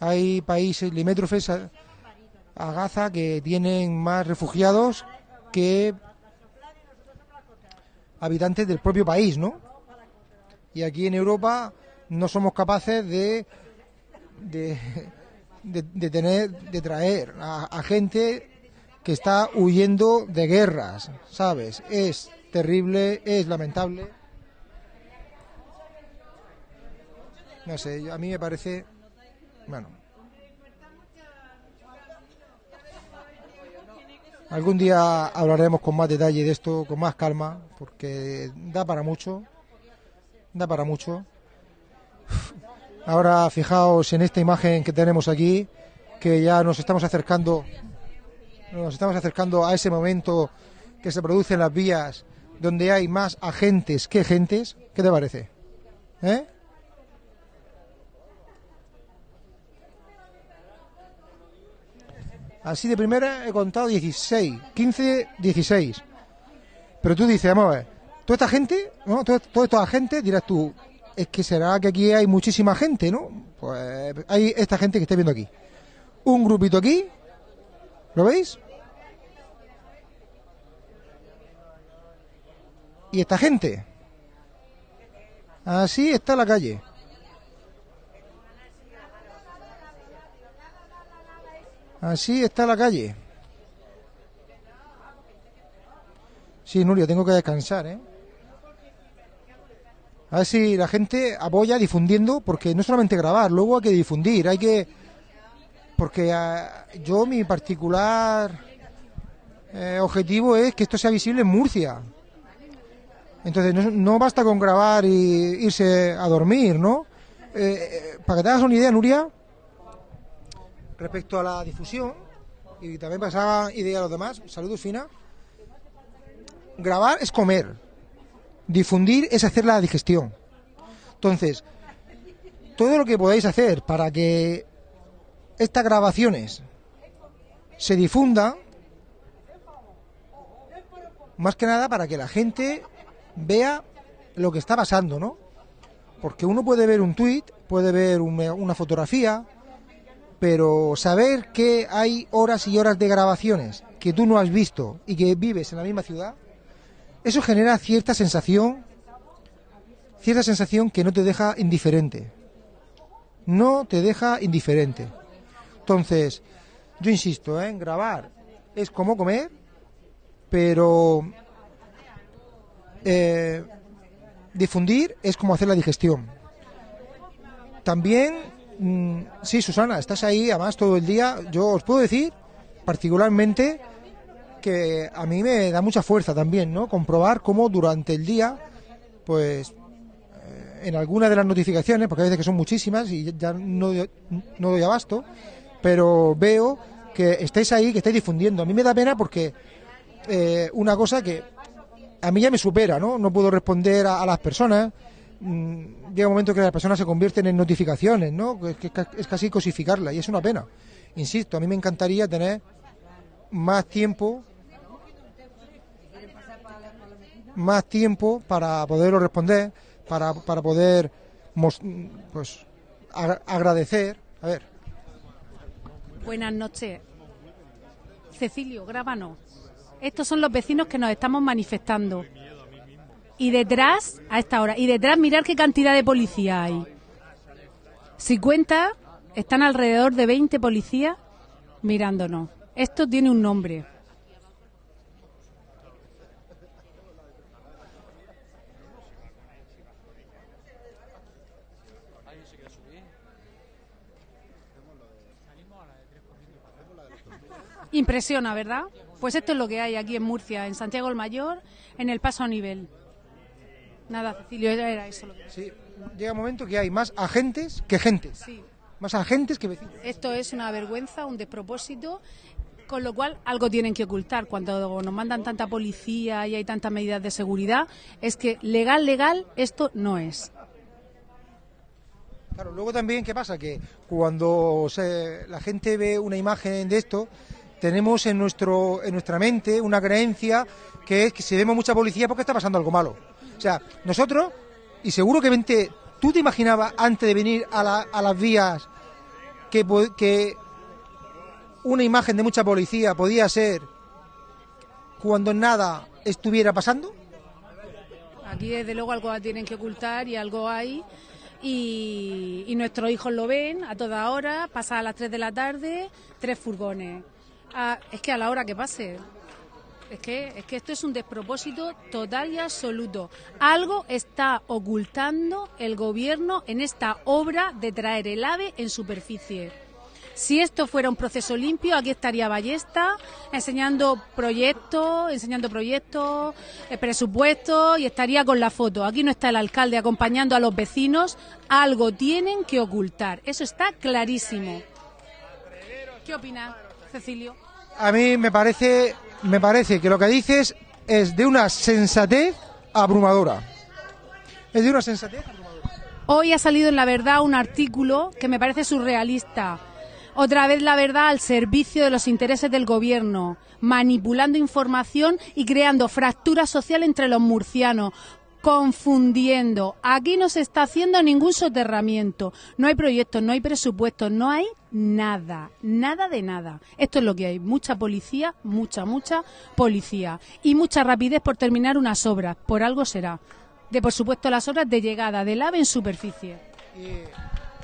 Hay países limítrofes a Gaza que tienen más refugiados que habitantes del propio país, ¿no? Y aquí en Europa no somos capaces de, de, de- tener, de traer a, a gente que está huyendo de guerras, ¿sabes? Es terrible, es lamentable. No sé, a mí me parece, bueno. Algún día hablaremos con más detalle de esto, con más calma, porque da para mucho, da para mucho. Ahora fijaos en esta imagen que tenemos aquí, que ya nos estamos acercando, nos estamos acercando a ese momento que se produce en las vías donde hay más agentes que gentes. ¿Qué te parece? ¿Eh? Así de primera he contado 16, 15, 16. Pero tú dices, vamos a ver, toda esta gente, ¿no? Toda, esta gente, dirás tú, es que será que aquí hay muchísima gente, ¿no? Pues hay esta gente que estáis viendo aquí. Un grupito aquí, ¿lo veis? Y esta gente. Así está la calle. Así está la calle. Sí, Nuria, tengo que descansar, ¿eh? A ver si la gente apoya difundiendo, porque no solamente grabar, luego hay que difundir, hay que... Porque ah, yo mi particular eh, objetivo es que esto sea visible en Murcia. Entonces no, no basta con grabar y irse a dormir, ¿no? Eh, eh, para que te hagas una idea, Nuria, respecto a la difusión, y también pasaba idea a los demás, saludos Fina, grabar es comer, difundir es hacer la digestión. Entonces, todo lo que podáis hacer para que estas grabaciones se difundan, más que nada para que la gente vea lo que está pasando, ¿no? Porque uno puede ver un tuit, puede ver una, una fotografía, pero saber que hay horas y horas de grabaciones que tú no has visto y que vives en la misma ciudad, eso genera cierta sensación, cierta sensación que no te deja indiferente. No te deja indiferente. Entonces, yo insisto, ¿eh? grabar es como comer, pero eh, difundir es como hacer la digestión. También, mm, sí, Susana, estás ahí, además todo el día. Yo os puedo decir, particularmente, que a mí me da mucha fuerza también, ¿no? Comprobar cómo durante el día, pues, eh, en algunas de las notificaciones, porque a veces que son muchísimas y ya no, no doy abasto, pero veo que estáis ahí, que estáis difundiendo. A mí me da pena porque eh, una cosa que a mí ya me supera, ¿no? No puedo responder a las personas. Mm, Llega un momento que las personas se convierten en notificaciones, ¿no? Es, que es ca- es casi cosificarla y es una pena. Insisto, a mí me encantaría tener más tiempo más tiempo para poderlo responder, para, para poder pues agra- agradecer. A ver,
Buenas noches. Cecilio, grábanos. Estos son los vecinos que nos estamos manifestando. Y detrás, a esta hora, y detrás mirar qué cantidad de policía hay. Si cuenta, están alrededor de 20 policías mirándonos. Esto tiene un nombre. Impresiona, ¿verdad? Pues esto es lo que hay aquí en Murcia, en Santiago el Mayor, en el paso a nivel. Nada, Cecilio, era eso lo que...
Sí, llega un momento que hay más agentes que gentes.
Sí.
Más agentes que vecinos.
Esto es una vergüenza, un despropósito, con lo cual algo tienen que ocultar. Cuando nos mandan tanta policía y hay tantas medidas de seguridad, es que legal, legal, esto no es.
Claro, luego también, ¿qué pasa? Que cuando se- la gente ve una imagen de esto, tenemos en, nuestro, en nuestra mente una creencia que es que si vemos mucha policía es porque está pasando algo malo. O sea, nosotros, y seguro que vente, ¿tú te imaginabas antes de venir a, la- a las vías que, una imagen de mucha policía podía ser cuando nada estuviera pasando?
Aquí, desde luego, algo tienen que ocultar y algo hay. Y, y nuestros hijos lo ven a toda hora, pasa a las 3 de la tarde, tres furgones. Ah, es que a la hora que pase. Es que, es que esto es un despropósito total y absoluto. Algo está ocultando el gobierno en esta obra de traer el AVE en superficie. Si esto fuera un proceso limpio, aquí estaría Ballesta enseñando proyectos, enseñando proyectos, eh, presupuestos y estaría con la foto. Aquí no está el alcalde acompañando a los vecinos. Algo tienen que ocultar. Eso está clarísimo. ¿Qué opina, Cecilio?
A mí me parece, me parece que lo que dices es de una sensatez abrumadora. Es de una sensatez.
Hoy ha salido en La Verdad un artículo que me parece surrealista. Otra vez la verdad al servicio de los intereses del gobierno, manipulando información y creando fractura social entre los murcianos, confundiendo. Aquí no se está haciendo ningún soterramiento, no hay proyectos, no hay presupuestos, no hay nada, nada de nada. Esto es lo que hay, mucha policía, mucha, mucha policía y mucha rapidez por terminar unas obras, por algo será. De por supuesto las obras de llegada del AVE en superficie.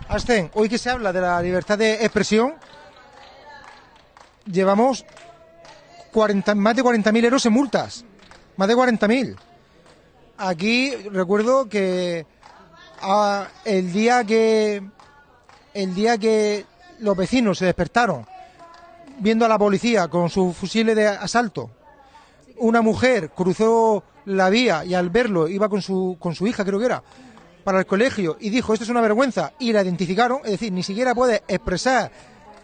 Asten, hoy que se habla de la libertad de expresión, llevamos 40, más de 40.000 euros en multas. Más de 40.000. Aquí recuerdo que ah, el día que el día que los vecinos se despertaron viendo a la policía con sus fusiles de asalto, una mujer cruzó la vía y al verlo iba con su, con su hija, creo que era, para el colegio y dijo esto es una vergüenza y la identificaron, es decir, ni siquiera puedes expresar,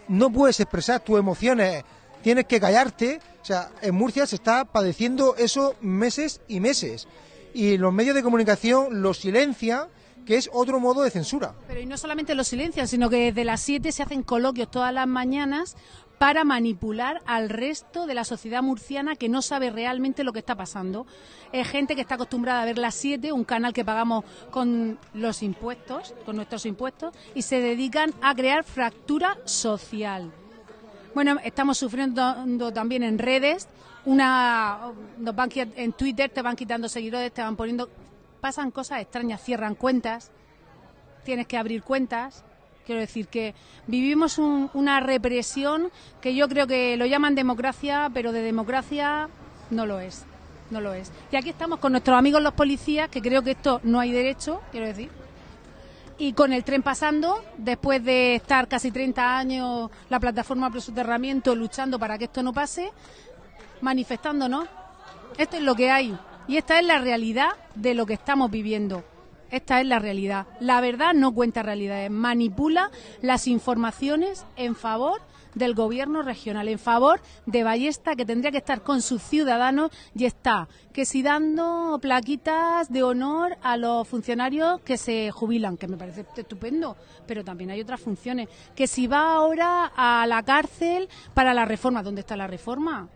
no puedes expresar tus emociones, tienes que callarte. O sea, en Murcia se está padeciendo eso meses y meses. Y los medios de comunicación lo silencian, que es otro modo de censura.
Pero y no solamente los silencian, sino que desde las 7 se hacen coloquios todas las mañanas para manipular al resto de la sociedad murciana que no sabe realmente lo que está pasando. Es gente que está acostumbrada a ver las 7, un canal que pagamos con los impuestos, con nuestros impuestos, y se dedican a crear fractura social. Bueno, estamos sufriendo también en redes, una nos van en Twitter te van quitando seguidores, te van poniendo pasan cosas extrañas, cierran cuentas, tienes que abrir cuentas. Quiero decir que vivimos un- una represión que yo creo que lo llaman democracia, pero de democracia no lo es. No lo es. Y aquí estamos con nuestros amigos los policías, que creo que esto no hay derecho, quiero decir. Y con el tren pasando, después de estar casi 30 años la plataforma Pro Soterramiento luchando para que esto no pase, manifestándonos. Esto es lo que hay. Y esta es la realidad de lo que estamos viviendo. Esta es la realidad. La verdad no cuenta realidades, manipula las informaciones en favor del gobierno regional, en favor de Ballesta, que tendría que estar con sus ciudadanos, y está, que si dando plaquitas de honor a los funcionarios que se jubilan, que me parece estupendo, pero también hay otras funciones, que si va ahora a la cárcel para la reforma, ¿dónde está la reforma?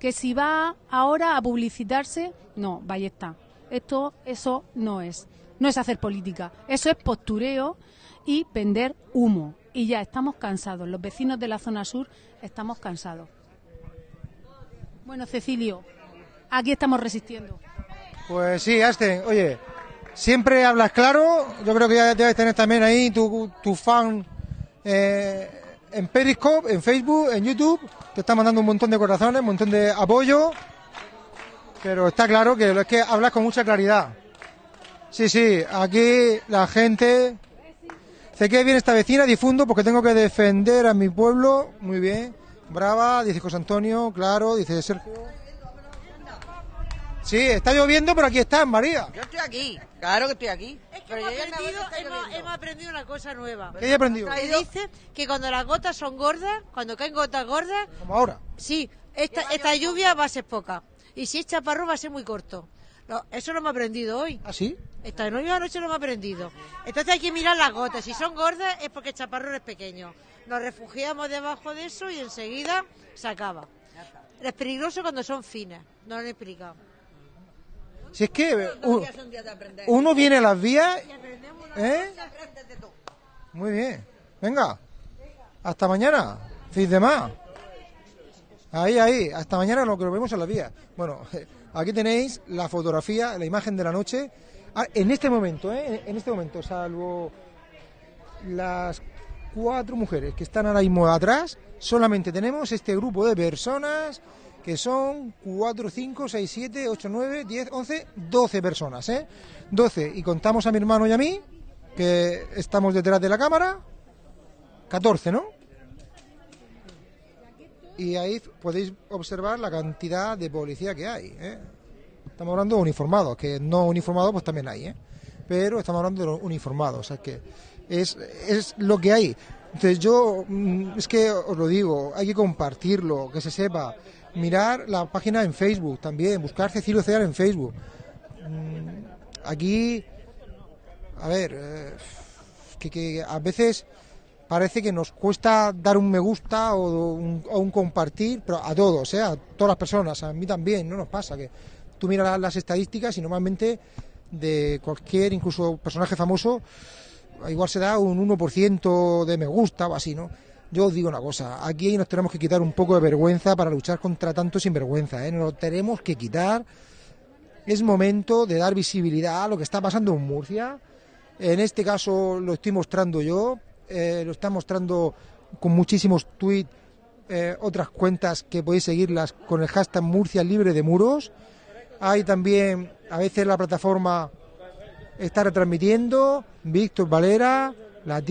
que si va ahora a publicitarse, no, Ballesta. Esto, eso no es. No es hacer política. Eso es postureo y vender humo. Y ya estamos cansados. Los vecinos de la zona sur estamos cansados. Bueno, Cecilio, aquí estamos resistiendo.
Pues sí, Asten, oye, siempre hablas claro. Yo creo que ya debes tener también ahí tu, tu fan eh, en Periscope, en Facebook, en YouTube. Te está mandando un montón de corazones, un montón de apoyo. Pero está claro que es que hablas con mucha claridad. Sí, sí, aquí la gente. Dice que bien esta vecina, difundo porque tengo que defender a mi pueblo. Muy bien. Brava, dice José Antonio, claro, dice Sergio. Sí, está lloviendo, pero aquí está, María.
Yo estoy aquí, claro que estoy aquí.
Es que
Pero
hemos aprendido, hemos, hemos aprendido una cosa nueva.
¿Qué he aprendido?
Que dice que cuando las gotas son gordas, cuando caen gotas gordas,
Como ahora.
sí, esta, esta lluvia va a ser poca. Y si es chaparrón va a ser muy corto. No, eso lo hemos aprendido hoy.
¿Ah, sí?
Esta noche anoche lo hemos aprendido. Entonces hay que mirar las gotas. Si son gordas es porque el chaparrón es pequeño. Nos refugiamos debajo de eso y enseguida se acaba. Es peligroso cuando son finas. No lo he explicado.
Si es que
aprender.
uno viene a las vías, ¿eh?
Se aprende de todo.
Muy bien. Venga. Hasta mañana. Fin de más. Ahí, ahí. Hasta mañana lo que lo vemos en las vías. Bueno, aquí tenéis la fotografía, la imagen de la noche. Ah, en este momento, ¿eh? En este momento, salvo las cuatro mujeres que están ahora mismo atrás, solamente tenemos este grupo de personas que son 4, 5, 6, 7, 8, 9, 10, 11, 12 personas, ¿eh? 12. Y contamos a mi hermano y a mí, que estamos detrás de la cámara, 14, ¿no? Y ahí podéis observar la cantidad de policía que hay, ¿eh? Estamos hablando de uniformados, que no uniformados pues también hay, ¿eh? Pero estamos hablando de los uniformados, o sea que es, es lo que hay. Entonces yo, mm, es que os lo digo, hay que compartirlo, que se sepa. Mirar la página en Facebook también, buscar Cecilio Cear en Facebook. Mm, Aquí, a ver, eh, que, que a veces parece que nos cuesta dar un me gusta o un, o un compartir, pero a todos, ¿eh? a todas las personas, a mí también, no nos pasa que tú miras las, estadísticas y normalmente de cualquier, incluso personaje famoso, igual se da un 1% de me gusta o así, ¿no? Yo os digo una cosa, aquí nos tenemos que quitar un poco de vergüenza para luchar contra tanto sinvergüenza, ¿eh? Nos lo tenemos que quitar. Es momento de dar visibilidad a lo que está pasando en Murcia. En este caso lo estoy mostrando yo, eh, lo está mostrando con muchísimos tweets, eh, otras cuentas que podéis seguirlas con el hashtag Murcia Libre de Muros. Hay también, a veces la plataforma está retransmitiendo, Víctor Valera, La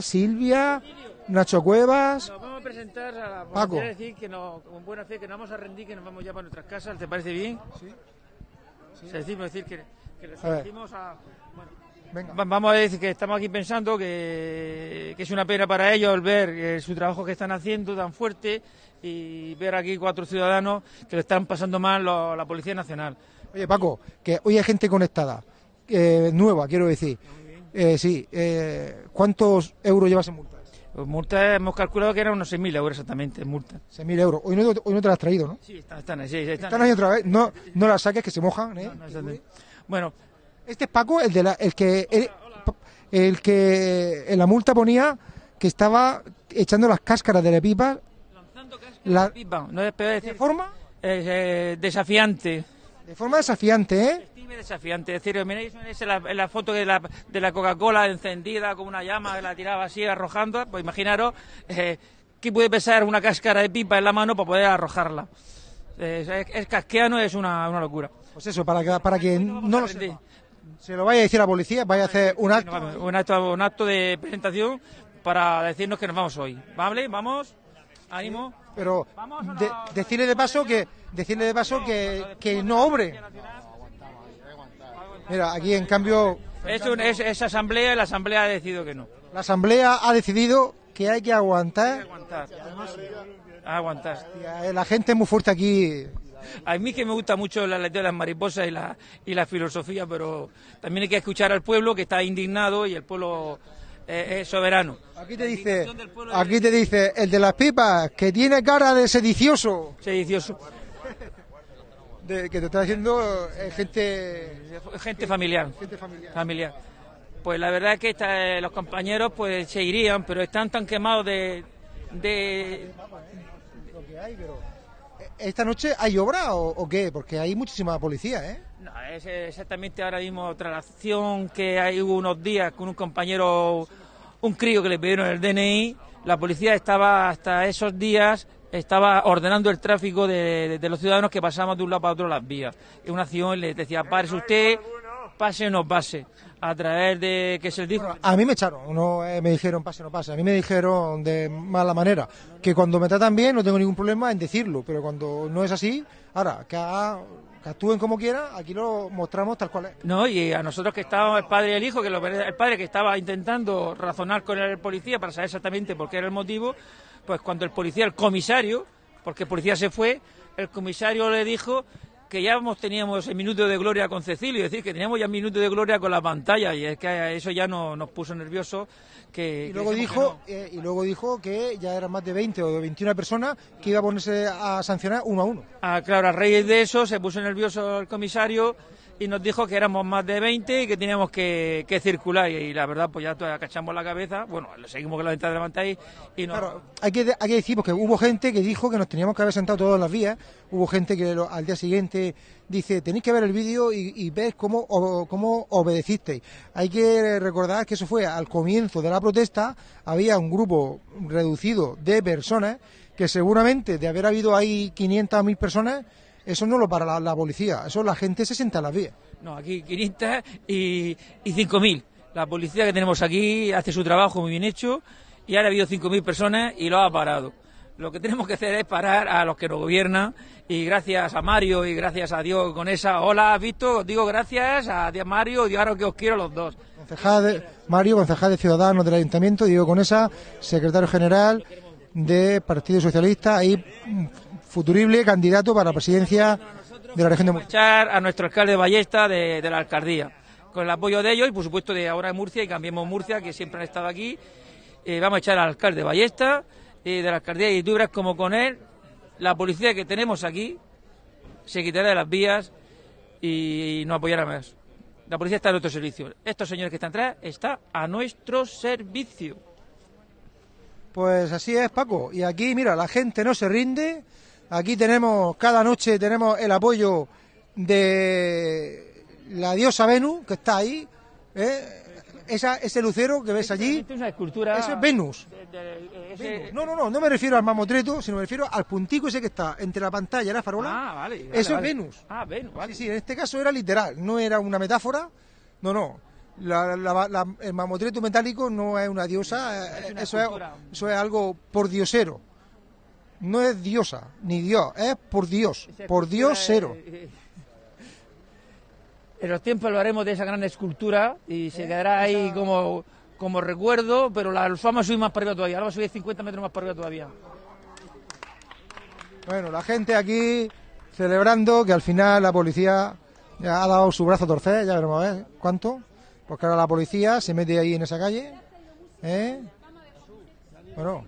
Silvia, Nacho Cuevas.
Nos vamos a presentar a la
Paco.
policía, decir que no, con buena fe que nos vamos a rendir, que nos vamos ya para nuestras casas. ¿Te parece bien? Sí. decimos decir que, que les
A
a.
Venga.
va- Vamos a decir que estamos aquí pensando que, que es una pena para ellos el ver eh, su trabajo que están haciendo tan fuerte y ver aquí cuatro ciudadanos que le están pasando mal lo- la Policía Nacional.
Oye, Paco, que hoy hay gente conectada, eh, nueva, quiero decir. Eh, sí, eh, ¿cuántos euros llevas en multas?
Pues multas hemos calculado que eran unos 6.000 euros exactamente, en multa.
6.000 euros. Hoy no, hoy no te las has traído, ¿no?
Sí, están, están ahí, sí, están,
Están ahí otra vez. No, no las saques, que se mojan. ¿eh?
No. Bueno,
Este es Paco, el, de la, el que el, el que en la multa ponía que estaba echando las cáscaras de la pipa. La,
pipa, no es peor decir.
¿De forma?
eh, desafiante.
De forma desafiante, ¿eh?
Desafiante. Es decir, miréis esa la, en la foto de la, de la Coca-Cola encendida con una llama que la tiraba así arrojando. Pues imaginaros eh, qué puede pesar una cáscara de pipa en la mano para poder arrojarla. Eh, es, es casqueano, es una, una locura.
Pues eso, para que, para que no lo sepa. Se lo vaya a decir a la policía, vaya a hacer un acto.
Un acto, un acto de presentación para decirnos que nos vamos hoy. ¿Vale? Vamos. Ánimo.
Pero de- decirle de paso que decirle de paso que, que no obre. Mira, aquí en cambio
Es, un- es, es asamblea y la asamblea ha decidido que no.
la asamblea ha decidido que hay que aguantar.
Aguantar. Aguantar.
Eh, La gente es muy fuerte aquí.
A mí que me gusta mucho la lectura de las mariposas y la, y la filosofía, pero también hay que escuchar al pueblo que está indignado y el pueblo eh, es soberano.
Aquí te dice, aquí te dice el de las pipas que tiene cara de sedicioso.
Sedicioso.
De, que te está diciendo eh, gente
Gente familiar.
gente familiar.
familiar. Pues la verdad es que esta- eh, los compañeros pues se irían, pero están tan quemados de... de
Lo que hay, pero esta noche hay obra o, qué? Porque hay muchísima policía, ¿eh?
no, exactamente ahora mismo otra acción que hay hubo unos días con un compañero, un crío que le pidieron el DNI. La policía estaba hasta esos días estaba ordenando el tráfico de, los ciudadanos que pasamos de un lado para otro las vías. Es una acción, les decía, párese usted, pase o no pase, a través de que se les dijo...
A mí me echaron, no eh, me dijeron pase o no pase. A mí me dijeron de mala manera que cuando me tratan bien no tengo ningún problema en decirlo, pero cuando no es así, ahora, que actúen como quieran, aquí lo mostramos tal cual es.
No, y a nosotros que estábamos el padre y el hijo, que lo- el padre que estaba intentando razonar con el policía para saber exactamente por qué era el motivo, pues cuando el policía, el comisario, porque el policía se fue, el comisario le dijo que ya hemos- teníamos el minuto de gloria con Cecilio, es decir, que teníamos ya el minuto de gloria con la pantalla, y es que eso ya no, nos puso nerviosos. Que,
Y luego,
que
dijo, eh, y luego dijo que ya eran más de 20 o de 21 personas que iba a ponerse a sancionar uno a uno.
Ah, claro, a raíz de eso se puso nervioso el comisario y nos dijo que éramos más de 20 y que teníamos que, que circular. Y, la verdad, pues ya todos agachamos la cabeza. Bueno, seguimos con la ventana levantada y, y nos...
Hay que, hay que decir, porque hubo gente que dijo que nos teníamos que haber sentado todos en las vías, hubo gente que al día siguiente dice, tenéis que ver el vídeo y, y ver cómo, o- cómo obedecisteis. Hay que recordar que eso fue al comienzo de la protesta, había un grupo reducido de personas que seguramente de haber habido ahí 500 o 1000 personas, eso no lo para la, la policía, eso la gente se sienta en las vías.
No, aquí 500 y, y 5.000. La policía que tenemos aquí hace su trabajo muy bien hecho y ahora ha habido 5.000 personas y lo ha parado. Lo que tenemos que hacer es parar a los que nos gobiernan y gracias a Mario y gracias a Dios con esa hola, ¿has visto? Os digo gracias a Dios Mario y ahora que os quiero los dos.
Concejal de- Mario, concejal de Ciudadanos del Ayuntamiento, Diego Conesa, secretario general de Partido Socialista y mm, futurible candidato para la presidencia de la región de Murcia.
a nuestro alcalde de Ballesta de, de la alcaldía. Con el apoyo de ellos y por supuesto de ahora de Murcia y Cambiemos Murcia, que siempre han estado aquí. Eh, vamos a echar al alcalde de Ballesta, eh, de la alcaldía y tú verás como con él, la policía que tenemos aquí se quitará de las vías y no apoyará más. La policía está a nuestro servicio. Estos señores que están atrás está a nuestro servicio.
Pues así es, Paco. Y aquí, mira, la gente no se rinde. Aquí tenemos, cada noche tenemos el apoyo de la diosa Venus, que está ahí. ¿eh? Esa, ese lucero que ves allí.
Es una escultura.
Eso es Venus.
ese-
No, no, no, no me refiero al mamotreto, sino me refiero al puntico ese que está entre la pantalla y la farola.
Ah, vale, vale,
Eso
vale.
es Venus.
Ah, Venus, vale.
Sí, sí, en este caso era literal, no era una metáfora. No, no. La- la- la- el mamotreto metálico no es una diosa,
una
eso, es, eso es algo por diosero. No es diosa, ni Dios, es por Dios, por Dios cero.
eh, En los tiempos lo haremos de esa gran escultura y se quedará ahí como, como recuerdo, pero la vamos a subir más para arriba todavía. Ahora vamos a subir 50 metros más para arriba todavía.
Bueno, la gente aquí celebrando que al final la policía ya ha dado su brazo a torcer, ya veremos a ver cuánto. Porque ahora la policía se mete ahí en esa calle. ¿eh? Bueno.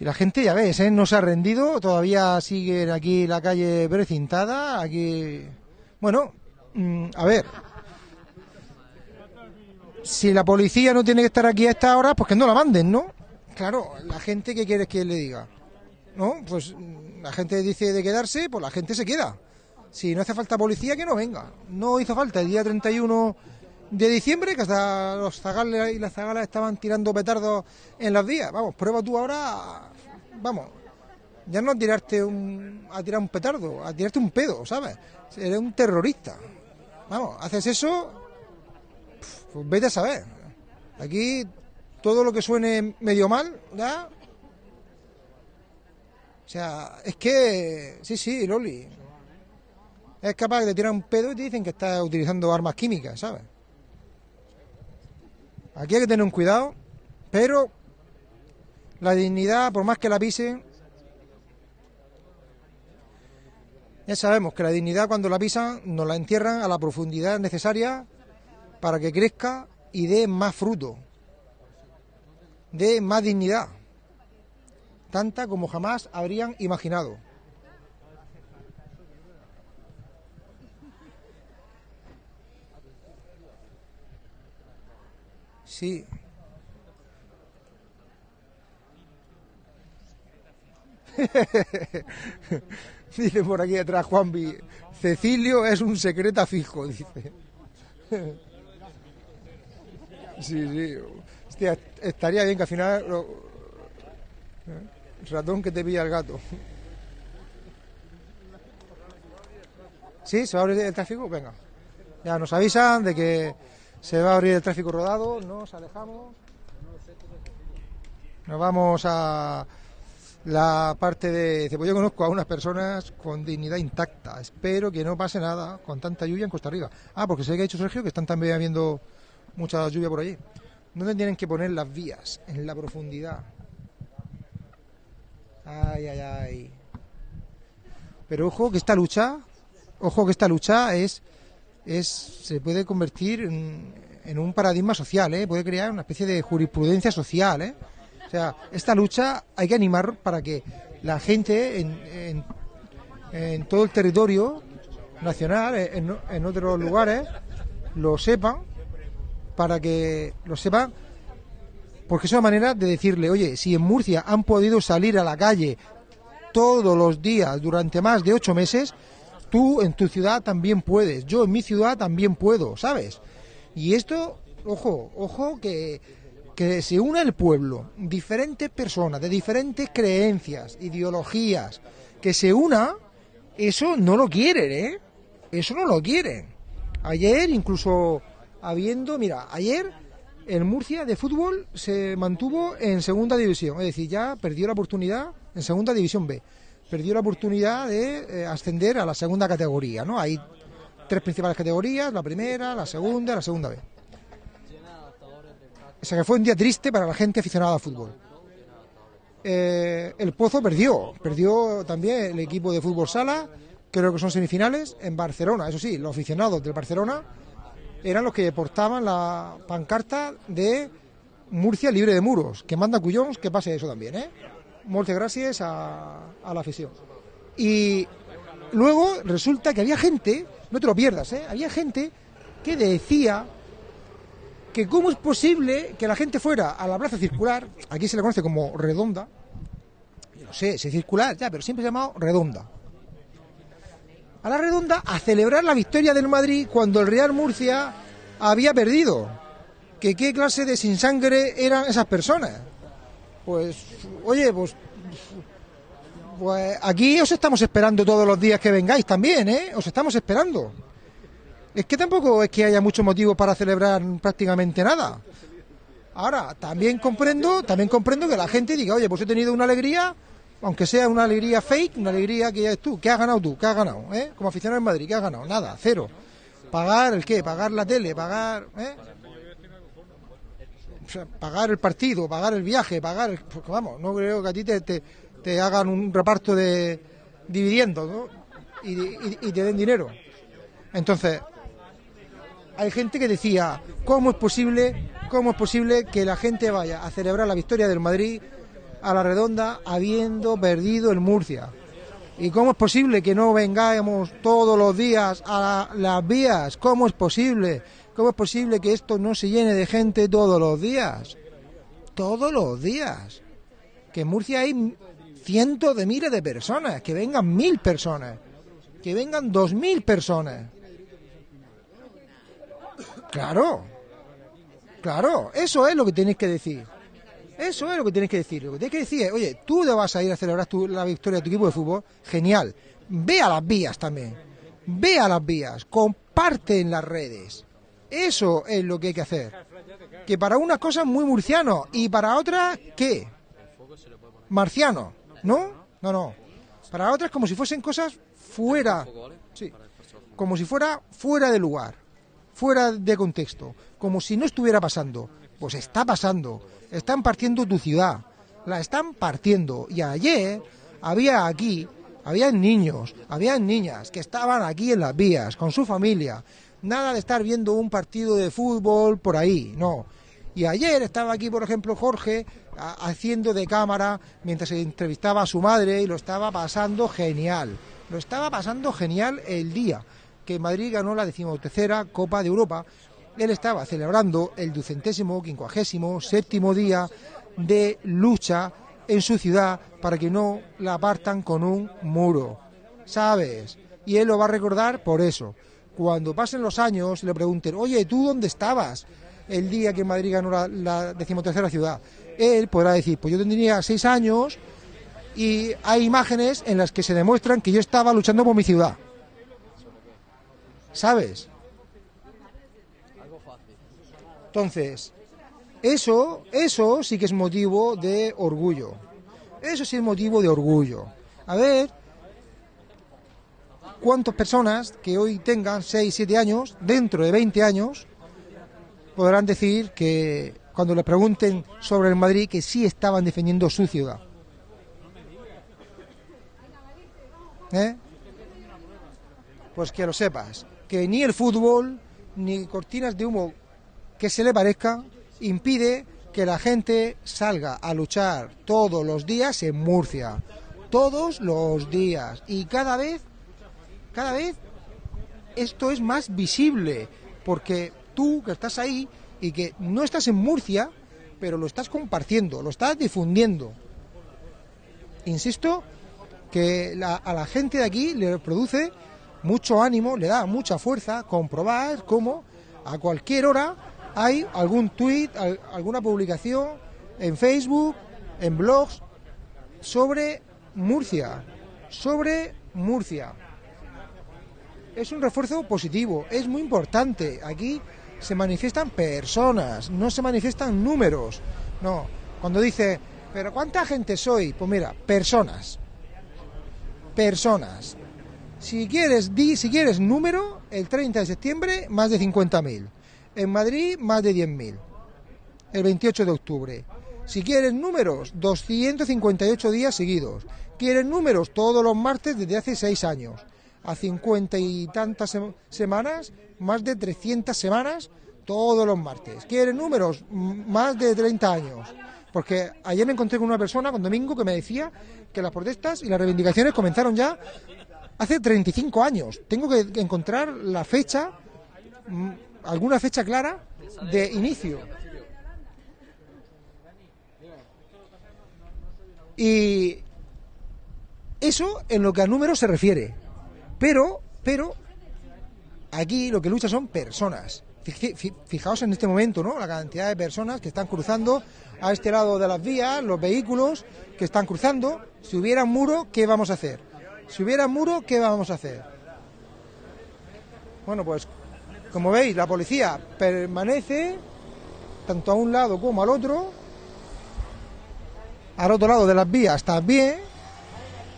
Y la gente, ya ves, ¿eh? no se ha rendido, todavía sigue aquí la calle precintada, aquí... Bueno, mm, a ver, si la policía no tiene que estar aquí a esta hora, pues que no la manden, ¿no? Claro, la gente, ¿qué quieres que le diga? ¿No? Pues mm, la gente dice de quedarse, pues la gente se queda. Si no hace falta policía, que no venga. No hizo falta el día 31 de diciembre, que hasta los zagales y las zagalas estaban tirando petardos en las vías. Vamos, prueba tú ahora, vamos, ya no a tirarte un, a tirar un petardo, a tirarte un pedo, ¿sabes? Eres un terrorista. Vamos, haces eso, pues vete a saber. Aquí todo lo que suene medio mal, ¿ya? O sea, es que, sí, sí, Loli. Es capaz de tirar un pedo y te dicen que está utilizando armas químicas, ¿sabes? Aquí hay que tener un cuidado, pero la dignidad, por más que la pisen, ya sabemos que la dignidad cuando la pisan nos la entierran a la profundidad necesaria para que crezca y dé más fruto, dé más dignidad, tanta como jamás habrían imaginado. Sí. dice por aquí atrás Juanvi, Cecilio es un secreta fijo, dice. sí, sí. Estaría bien que al final... lo- Ratón que te pilla el gato. ¿Sí? ¿Se va a abrir el tráfico? Venga. Ya nos avisan de que se va a abrir el tráfico rodado, nos alejamos. Nos vamos a la parte de... dice, Pues yo conozco a unas personas con dignidad intacta. Espero que no pase nada con tanta lluvia en Costa Rica. Ah, porque sé que ha dicho Sergio que están también habiendo mucha lluvia por allí. ¿Dónde tienen que poner las vías? En la profundidad. Ay, ay, ay. Pero ojo que esta lucha, ojo que esta lucha es, es se puede convertir en, en un paradigma social, ¿eh? puede crear una especie de jurisprudencia social. ¿eh? O sea, esta lucha hay que animar para que la gente en, en, todo el territorio nacional, en, en otros lugares, lo sepan, para que lo sepan porque es una manera de decirle, oye, si en Murcia han podido salir a la calle todos los días durante más de ocho meses, tú en tu ciudad también puedes, yo en mi ciudad también puedo, ¿sabes? Y esto, ojo, ojo, que, que se une el pueblo, diferentes personas de diferentes creencias, ideologías, que se una, eso no lo quieren, ¿eh? Eso no lo quieren. Ayer, incluso habiendo, mira, ayer el Murcia de fútbol se mantuvo en segunda división, es decir, ya perdió la oportunidad en segunda división B, perdió la oportunidad de eh, ascender a la segunda categoría, ¿no? Hay tres principales categorías, la primera, la segunda, la segunda B. O sea que fue un día triste para la gente aficionada al fútbol. Eh, el Pozo perdió, perdió también el equipo de fútbol sala, creo que son semifinales, en Barcelona, eso sí, los aficionados del Barcelona eran los que portaban la pancarta de Murcia libre de muros, que manda cuyons que pase eso también, ¿eh? Muchas gracias a, a la afición. Y luego resulta que había gente, no te lo pierdas, ¿eh? Había gente que decía que cómo es posible que la gente fuera a la plaza circular, aquí se le conoce como redonda, yo no sé, si circular ya, pero siempre se ha llamado redonda. A la redonda a celebrar la victoria del Madrid cuando el Real Murcia había perdido. Que qué clase de sin sangre eran esas personas. Pues, oye, pues, pues aquí os estamos esperando todos los días que vengáis también, ¿eh? Os estamos esperando. Es que tampoco es que haya mucho motivo para celebrar prácticamente nada. Ahora, también comprendo, también comprendo que la gente diga, oye, pues he tenido una alegría, aunque sea una alegría fake, una alegría que ya es tú. ¿Qué has ganado tú? ¿Qué has ganado? ¿Eh? Como aficionado en Madrid, ¿qué has ganado? Nada, cero. ¿Pagar el qué? ¿Pagar la tele? ¿Pagar...? ¿eh? O sea, pagar el partido, pagar el viaje, pagar... El... Porque vamos, no creo que a ti te, te, hagan un reparto de dividendos, ¿no? Y te den dinero. Entonces, hay gente que decía, ¿cómo es posible, cómo es posible que la gente vaya a celebrar la victoria del Madrid a la redonda habiendo perdido el Murcia? ¿Y cómo es posible que no vengamos todos los días a las vías? ¿Cómo es posible? ¿Cómo es posible que esto no se llene de gente todos los días? Todos los días. Que en Murcia hay cientos de miles de personas, que vengan mil personas, que vengan dos mil personas. Claro, claro, eso es lo que tienes que decir. Eso es lo que tienes que decir. Lo que tienes que decir es, oye, tú te vas a ir a celebrar tu- la victoria de tu equipo de fútbol, genial. Ve a las vías también. Ve a las vías, comparte en las redes. Eso es lo que hay que hacer. Que para unas cosas muy murciano y para otras, ¿qué? Marciano. ¿No? No, no. Para otras como si fuesen cosas fuera. Sí. Como si fuera fuera de lugar, fuera de contexto, como si no estuviera pasando. Pues está pasando. Están partiendo tu ciudad. La están partiendo. Y ayer había aquí, había niños, había niñas que estaban aquí en las vías con su familia. Nada de estar viendo un partido de fútbol por ahí, no. Y ayer estaba aquí, por ejemplo, Jorge haciendo de cámara mientras se entrevistaba a su madre y lo estaba pasando genial. Lo estaba pasando genial el día que Madrid ganó la decimotercera Copa de Europa. Él estaba celebrando el ducentésimo, quincuagésimo, séptimo día de lucha en su ciudad para que no la apartan con un muro. ¿Sabes? Y él lo va a recordar por eso. Cuando pasen los años y le pregunten, oye, ¿tú dónde estabas el día que Madrid ganó la, la decimotercera ciudad? Él podrá decir, pues yo tendría seis años y hay imágenes en las que se demuestran que yo estaba luchando por mi ciudad. ¿Sabes? Entonces, eso, eso sí que es motivo de orgullo. Eso sí es motivo de orgullo. A ver, cuántas personas que hoy tengan 6, 7 años, dentro de 20 años, podrán decir que cuando le pregunten sobre el Madrid que sí estaban defendiendo su ciudad. ¿Eh? Pues que lo sepas, que ni el fútbol, ni cortinas de humo que se le parezcan, impide que la gente salga a luchar todos los días en Murcia. Todos los días. Y cada vez, cada vez, esto es más visible. Porque tú que estás ahí y que no estás en Murcia, pero lo estás compartiendo, lo estás difundiendo. Insisto que a la gente de aquí le produce mucho ánimo, le da mucha fuerza comprobar cómo a cualquier hora hay algún al- alguna publicación en Facebook, en blogs sobre Murcia, sobre Murcia. Es un refuerzo positivo, es muy importante. Aquí se manifiestan personas, no se manifiestan números. No, cuando dice, pero ¿cuánta gente soy? Pues mira, personas. Personas. Si quieres, di, si quieres número, el 30 de septiembre más de 50.000. En Madrid más de 10.000. El 28 de octubre. Si quieres números, 258 días seguidos. Quieres números todos los martes desde hace 6 años. A 50 y tantas sem- semanas, más de 300 semanas todos los martes. Quieres números, más de 30 años. Porque ayer me encontré con una persona, con Domingo, que me decía que las protestas y las reivindicaciones comenzaron ya hace 35 años. Tengo que encontrar la fecha, mm, alguna fecha clara de inicio. Y eso en lo que a números se refiere. Pero, pero, aquí lo que lucha son personas. Fijaos en este momento, ¿no? La cantidad de personas que están cruzando a este lado de las vías, los vehículos que están cruzando. Si hubiera un muro, ¿qué vamos a hacer? Si hubiera muro, ¿qué vamos a hacer? Bueno, pues, como veis, la policía permanece tanto a un lado como al otro. Al otro lado de las vías también.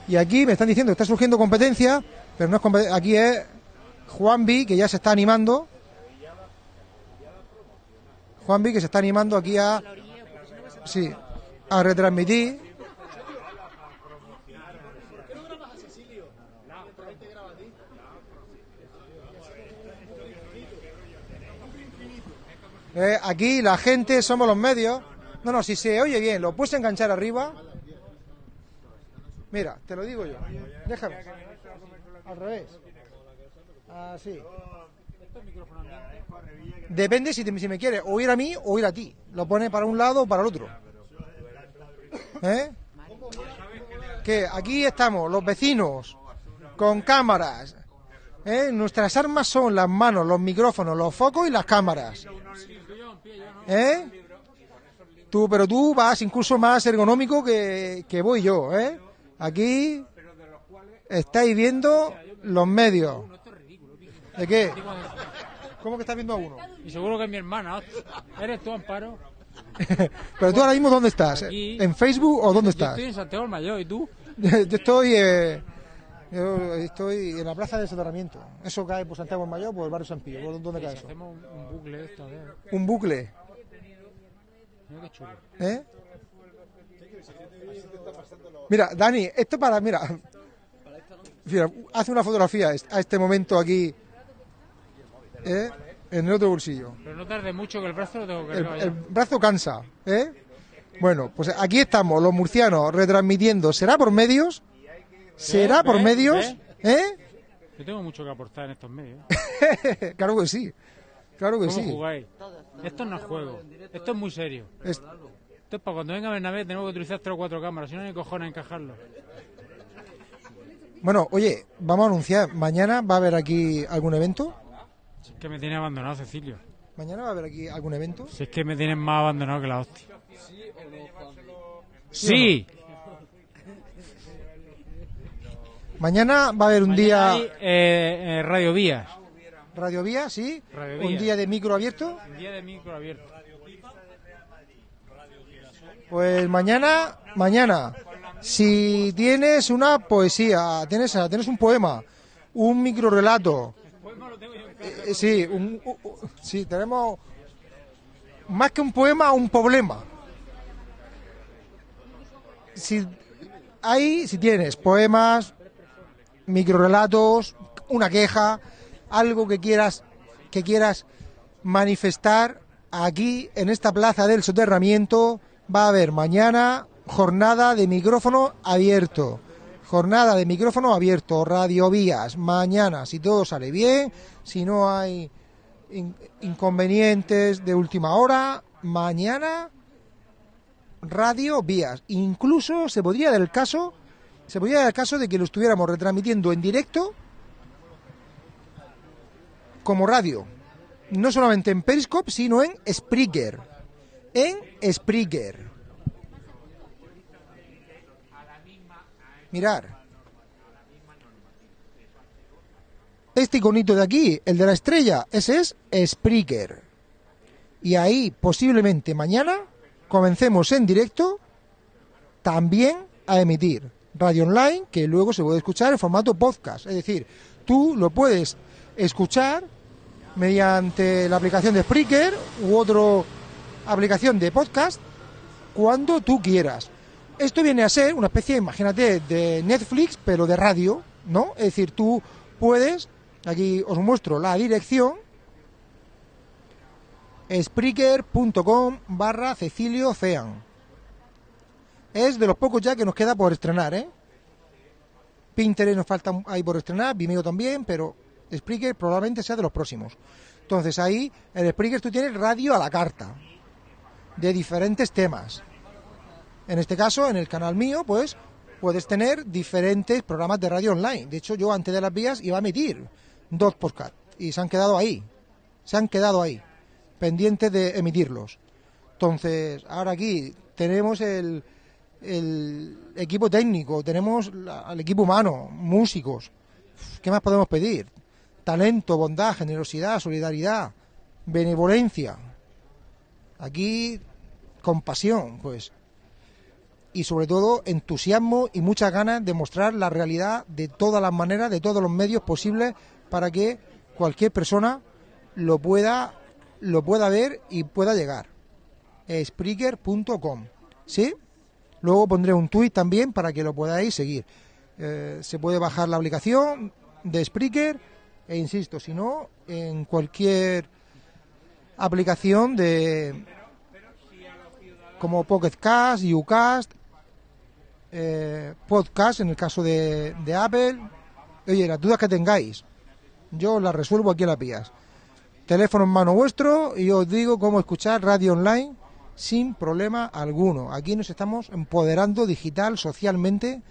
Y aquí me están diciendo que está surgiendo competencia, pero no es competencia. Aquí es Juanvi, que ya se está animando. Juanvi, que se está animando aquí a. Sí, a retransmitir. Eh, aquí la gente somos los medios. No, no, si se oye bien, lo puedes enganchar arriba. Mira, te lo digo yo. Déjame. Al revés. Así. Depende si, te- si me quieres oír a mí o oír a ti. Lo pone para un lado o para el otro. ¿Eh? Que aquí estamos, los vecinos, con cámaras. ¿eh? Nuestras armas son las manos, los micrófonos, los focos y las cámaras. ¿Eh? Tú, pero tú vas incluso más ergonómico que, que voy yo, ¿eh? Aquí estáis viendo los medios. ¿De qué? ¿Cómo que estás viendo a uno?
Y seguro que es mi hermana. ¿Eres tú, Amparo?
Pero tú ahora mismo, ¿dónde estás?
Aquí.
¿En Facebook o dónde
Yo
estás?
estoy en Santiago del Mayor, ¿y tú?
Yo estoy, eh, yo estoy en la plaza de soterramiento. Eso cae por Santiago Mayor por el barrio San Pío. ¿Por ¿Dónde cae
si
eso?
hacemos un, un bucle de esto, a ver.
Un bucle.
Mira qué chulo.
¿Eh? Mira, Dani, esto para, mira, mira, hace una fotografía a este momento aquí, ¿eh? en el otro bolsillo.
Pero no tarde mucho que el brazo lo tengo
El,
cargado ya.
el brazo cansa, ¿eh? Bueno, pues aquí estamos, los murcianos, retransmitiendo. ¿Será por medios? ¿Será por
¿Ves?
medios? ¿Eh?
Yo tengo mucho que aportar en estos medios.
claro que sí. Claro que
¿Cómo
sí.
jugáis? Esto no es juego. Esto es muy serio.
Es-
Esto es para cuando venga Bernabé tenemos que utilizar tres o cuatro cámaras. Si no, ni cojones encajarlo.
Bueno, oye, vamos a anunciar. Mañana va a haber aquí algún evento.
Si es que me tiene abandonado, Cecilio.
Mañana va a haber aquí algún evento.
Si es que me tienen más abandonado que la hostia.
¿Sí
Sí.
Mañana va a haber un
Mañana
día
hay, eh, eh, Radio Vías.
Radio Vía, sí,
Radio
un
Vía.
día de micro abierto.
Un día de micro abierto.
Pues mañana, mañana, si tienes una poesía, tienes, tienes un poema, un micro relato, eh, sí, un- sí, tenemos más que un poema, un problema. Si hay, si tienes poemas, microrelatos, una queja, algo que quieras que quieras manifestar aquí en esta plaza del soterramiento va a haber mañana jornada de micrófono abierto. Jornada de micrófono abierto, radiovías, mañana, si todo sale bien, si no hay in- inconvenientes de última hora, mañana radio vías. Incluso se podría dar el caso, se podría dar el caso de que lo estuviéramos retransmitiendo en directo como radio. No solamente en Periscope, sino en Spreaker. En Spreaker. Mirar. Este iconito de aquí, el de la estrella, ese es Spreaker. Y ahí, posiblemente mañana, comencemos en directo también a emitir radio online que luego se puede escuchar en formato podcast. Es decir, tú lo puedes escuchar mediante la aplicación de Spreaker u otra aplicación de podcast cuando tú quieras. Esto viene a ser una especie, imagínate, de Netflix, pero de radio, ¿no? Es decir, tú puedes, aquí os muestro la dirección, spreaker.com barra Cecilio Cean. Es de los pocos ya que nos queda por estrenar, ¿eh? Pinterest nos falta ahí por estrenar, Vimeo también, pero Spreaker probablemente sea de los próximos. Entonces ahí, en Spreaker tú tienes radio a la carta, de diferentes temas. En este caso, en el canal mío, pues puedes tener diferentes programas de radio online. De hecho, yo antes de las vías iba a emitir dos podcasts y se han quedado ahí. Se han quedado ahí, pendientes de emitirlos. Entonces, ahora aquí tenemos el, el equipo técnico, tenemos el equipo humano, músicos. ¿Qué más podemos pedir? Talento, bondad, generosidad, solidaridad, benevolencia. Aquí, compasión, pues. Y sobre todo, entusiasmo y muchas ganas de mostrar la realidad de todas las maneras, de todos los medios posibles, para que cualquier persona lo pueda, lo pueda ver y pueda llegar. Spreaker.com. ¿Sí? Luego pondré un tuit también para que lo podáis seguir. Eh, se puede bajar la aplicación de Spreaker e insisto, si no, en cualquier aplicación de como Pocket Cast, Ucast, eh, Podcast en el caso de, Apple. Oye, las dudas que tengáis, yo las resuelvo aquí en la Pías. Teléfono en mano vuestro y os digo cómo escuchar radio online sin problema alguno. Aquí nos estamos empoderando digital, socialmente.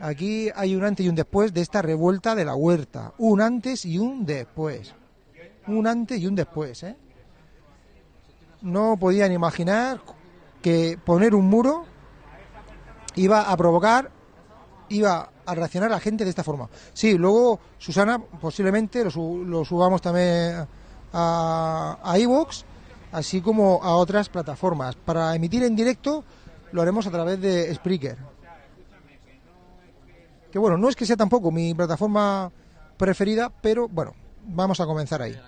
Aquí hay un antes y un después de esta revuelta de la huerta. Un antes y un después. Un antes y un después, ¿eh? No podían imaginar que poner un muro iba a provocar, iba a reaccionar la gente de esta forma. Sí, luego, Susana, posiblemente lo, lo subamos también a, a así como a otras plataformas. Para emitir en directo lo haremos a través de Spreaker. Que bueno, no es que sea tampoco mi plataforma preferida, pero bueno, vamos a comenzar ahí.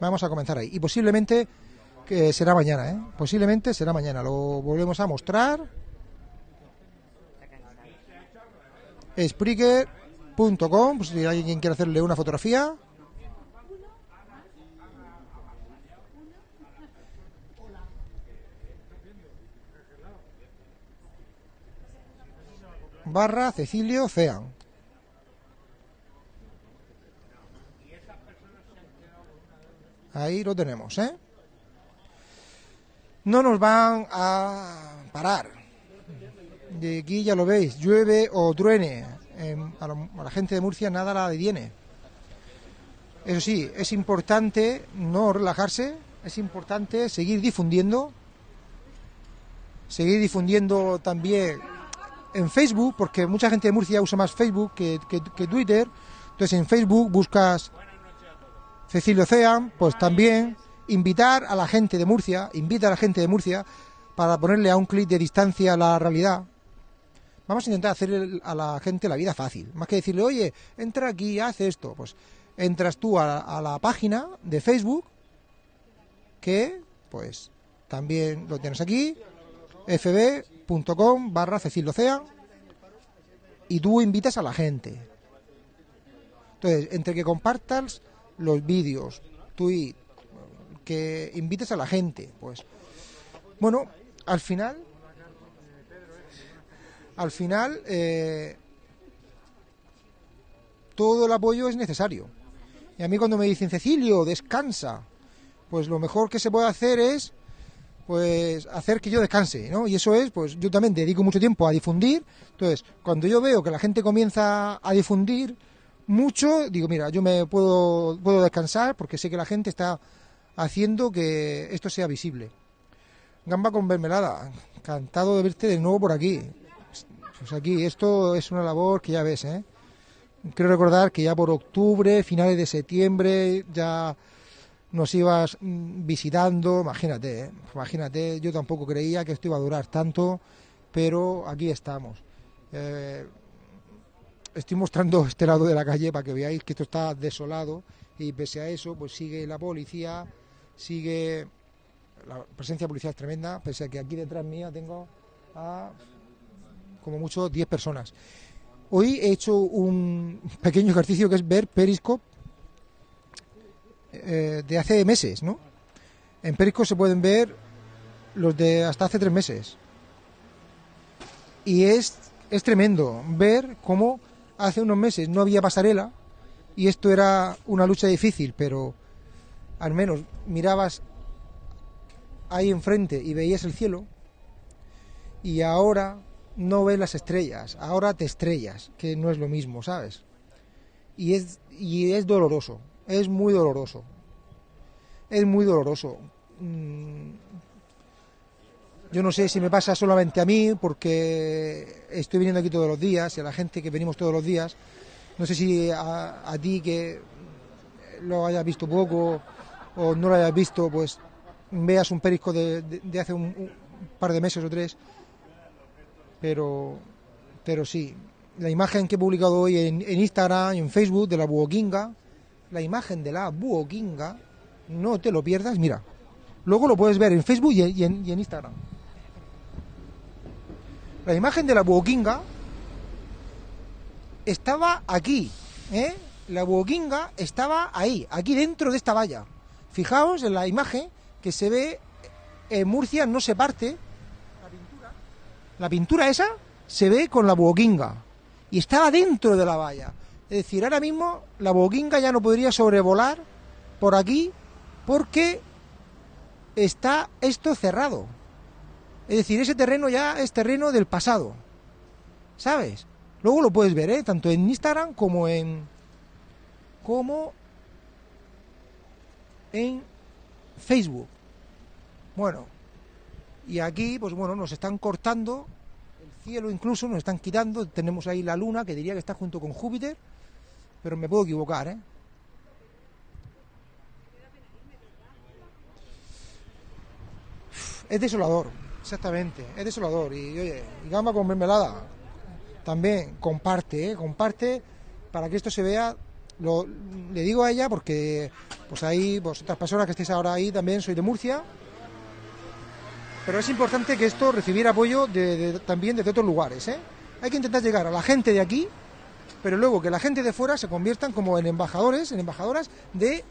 Vamos a comenzar ahí. Y posiblemente que será mañana, ¿eh? Posiblemente será mañana. Lo volvemos a mostrar. Spreaker.com, pues si alguien quiere hacerle una fotografía. Barra Cecilio Cean. Ahí lo tenemos, ¿eh? No nos van a parar. De aquí ya lo veis, llueve o truene. em, a, a la gente de Murcia nada la detiene. Eso sí, es importante no relajarse, es importante seguir difundiendo, seguir difundiendo también en Facebook, porque mucha gente de Murcia usa más Facebook que, que- Twitter. Entonces en Facebook buscas Cecilio Cean, pues también invitar a la gente de Murcia, invita a la gente de Murcia para ponerle a un clic de distancia la realidad. Vamos a intentar hacer a la gente la vida fácil, más que decirle, oye, entra aquí, haz esto. Pues entras tú a, a la página de Facebook, que pues también lo tienes aquí, fb.com barra Cecilio Cean, y tú invitas a la gente. Entonces, entre que compartas los vídeos, tweet, que invites a la gente, pues, bueno, al final, al final, eh, todo el apoyo es necesario. Y a mí cuando me dicen, Cecilio, descansa, pues lo mejor que se puede hacer es pues hacer que yo descanse, ¿no? Y eso es, pues yo también dedico mucho tiempo a difundir. Entonces, cuando yo veo que la gente comienza a difundir mucho, digo, mira, yo me puedo, puedo descansar porque sé que la gente está haciendo que esto sea visible. Gamba con mermelada, encantado de verte de nuevo por aquí. Pues aquí, esto es una labor que ya ves, ¿eh? Quiero recordar que ya por octubre, finales de septiembre, ya nos ibas mm, visitando, imagínate, ¿eh? imagínate, yo tampoco creía que esto iba a durar tanto, pero aquí estamos. Eh, estoy mostrando este lado de la calle para que veáis que esto está desolado y pese a eso, pues sigue la policía, sigue la presencia policial es tremenda, pese a que aquí detrás mía tengo a como mucho 10 personas. Hoy he hecho un pequeño ejercicio que es ver Periscope eh, de hace meses, ¿no? En Periscope se pueden ver los de hasta hace tres meses. Y es, es tremendo ver cómo hace unos meses no había pasarela y esto era una lucha difícil, pero al menos mirabas ahí enfrente y veías el cielo y ahora no ves las estrellas, ahora te estrellas, que no es lo mismo, ¿sabes? Y es, y es doloroso, es muy doloroso. Es muy doloroso. Mm, Yo no sé si me pasa solamente a mí, porque estoy viniendo aquí todos los días y a la gente que venimos todos los días. No sé si a, ti que lo hayas visto poco o no lo hayas visto, pues veas un perisco de, de- de hace un, par de meses o tres. Pero, pero sí, la imagen que he publicado hoy en, en Instagram y en Facebook de la buoquinga, la imagen de la buoquinga, no te lo pierdas, mira. Luego lo puedes ver en Facebook y en, Instagram. La imagen de la buoquinga estaba aquí, ¿eh? La buoquinga estaba ahí, aquí dentro de esta valla. Fijaos en la imagen que se ve en Murcia no se parte. La pintura esa se ve con la buoquinga y estaba dentro de la valla. Es decir, ahora mismo la buoquinga ya no podría sobrevolar por aquí porque está esto cerrado. Es decir, ese terreno ya es terreno del pasado. ¿Sabes? Luego lo puedes ver, ¿eh? Tanto en Instagram como en. como en Facebook. Bueno, y aquí, pues bueno, nos están cortando el cielo incluso, nos están quitando. Tenemos ahí la luna, que diría que está junto con Júpiter, pero me puedo equivocar, ¿eh? Es desolador, exactamente, es desolador. Y oye, y gamba con mermelada, también comparte, ¿eh? comparte para que esto se vea. Le digo a ella porque, pues ahí, vosotras personas que estéis ahora ahí también, soy de Murcia, pero es importante que esto recibiera apoyo de- también desde otros lugares. ¿eh? Hay que intentar llegar a la gente de aquí, pero luego que la gente de fuera se conviertan como en embajadores, en embajadoras de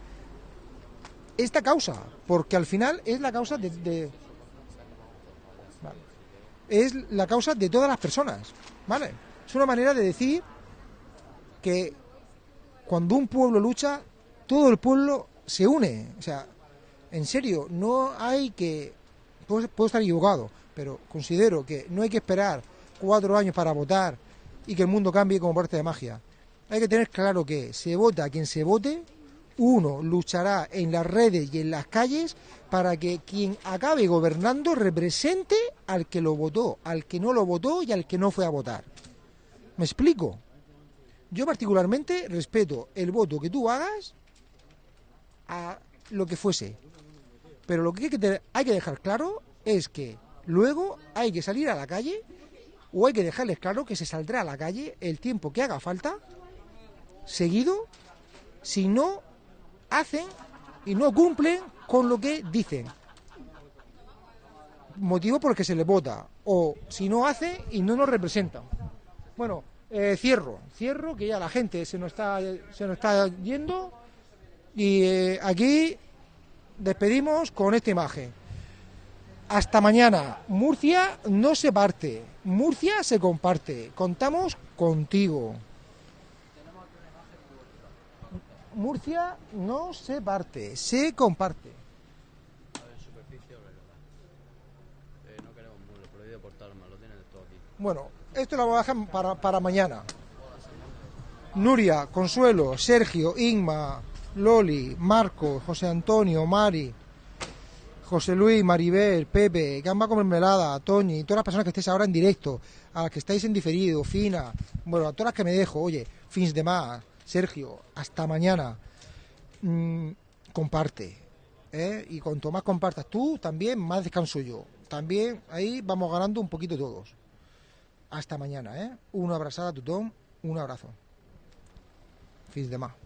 esta causa, porque al final es la causa de, es la causa de todas las personas, ¿vale? Es una manera de decir que cuando un pueblo lucha, todo el pueblo se une, o sea, en serio, no hay que puedo, puedo estar equivocado, pero considero que no hay que esperar cuatro años para votar y que el mundo cambie como parte de magia. Hay que tener claro que se vota quien se vote uno luchará en las redes y en las calles para que quien acabe gobernando represente al que lo votó, al que no lo votó y al que no fue a votar. ¿Me explico? Yo particularmente respeto el voto que tú hagas a lo que fuese. Pero lo que hay que dejar claro es que luego hay que salir a la calle o hay que dejarles claro que se saldrá a la calle el tiempo que haga falta, seguido, si no hacen y no cumplen con lo que dicen. Motivo por el que se les vota. O si no hacen y no nos representan. Bueno, eh, cierro, cierro, que ya la gente se nos está, se nos está yendo. Y eh, aquí despedimos con esta imagen. Hasta mañana. Murcia no se parte. Murcia se comparte. Contamos contigo. Murcia no se parte, se comparte. Bueno, esto lo dejar para, para mañana. Nuria, Consuelo, Sergio, Inma, Loli, Marco, José Antonio, Mari, José Luis, Maribel, Pepe, Gamba con Mermelada, Toñi, todas las personas que estéis ahora en directo, a las que estáis en diferido, Fina, bueno, a todas las que me dejo, oye, Fins de más, Sergio, hasta mañana. Mm, comparte, ¿eh? y cuanto más compartas tú, también más descanso yo. También ahí vamos ganando un poquito todos. Hasta mañana, ¿eh? Una abrazada a tu Tom, un abrazo. Fins de más.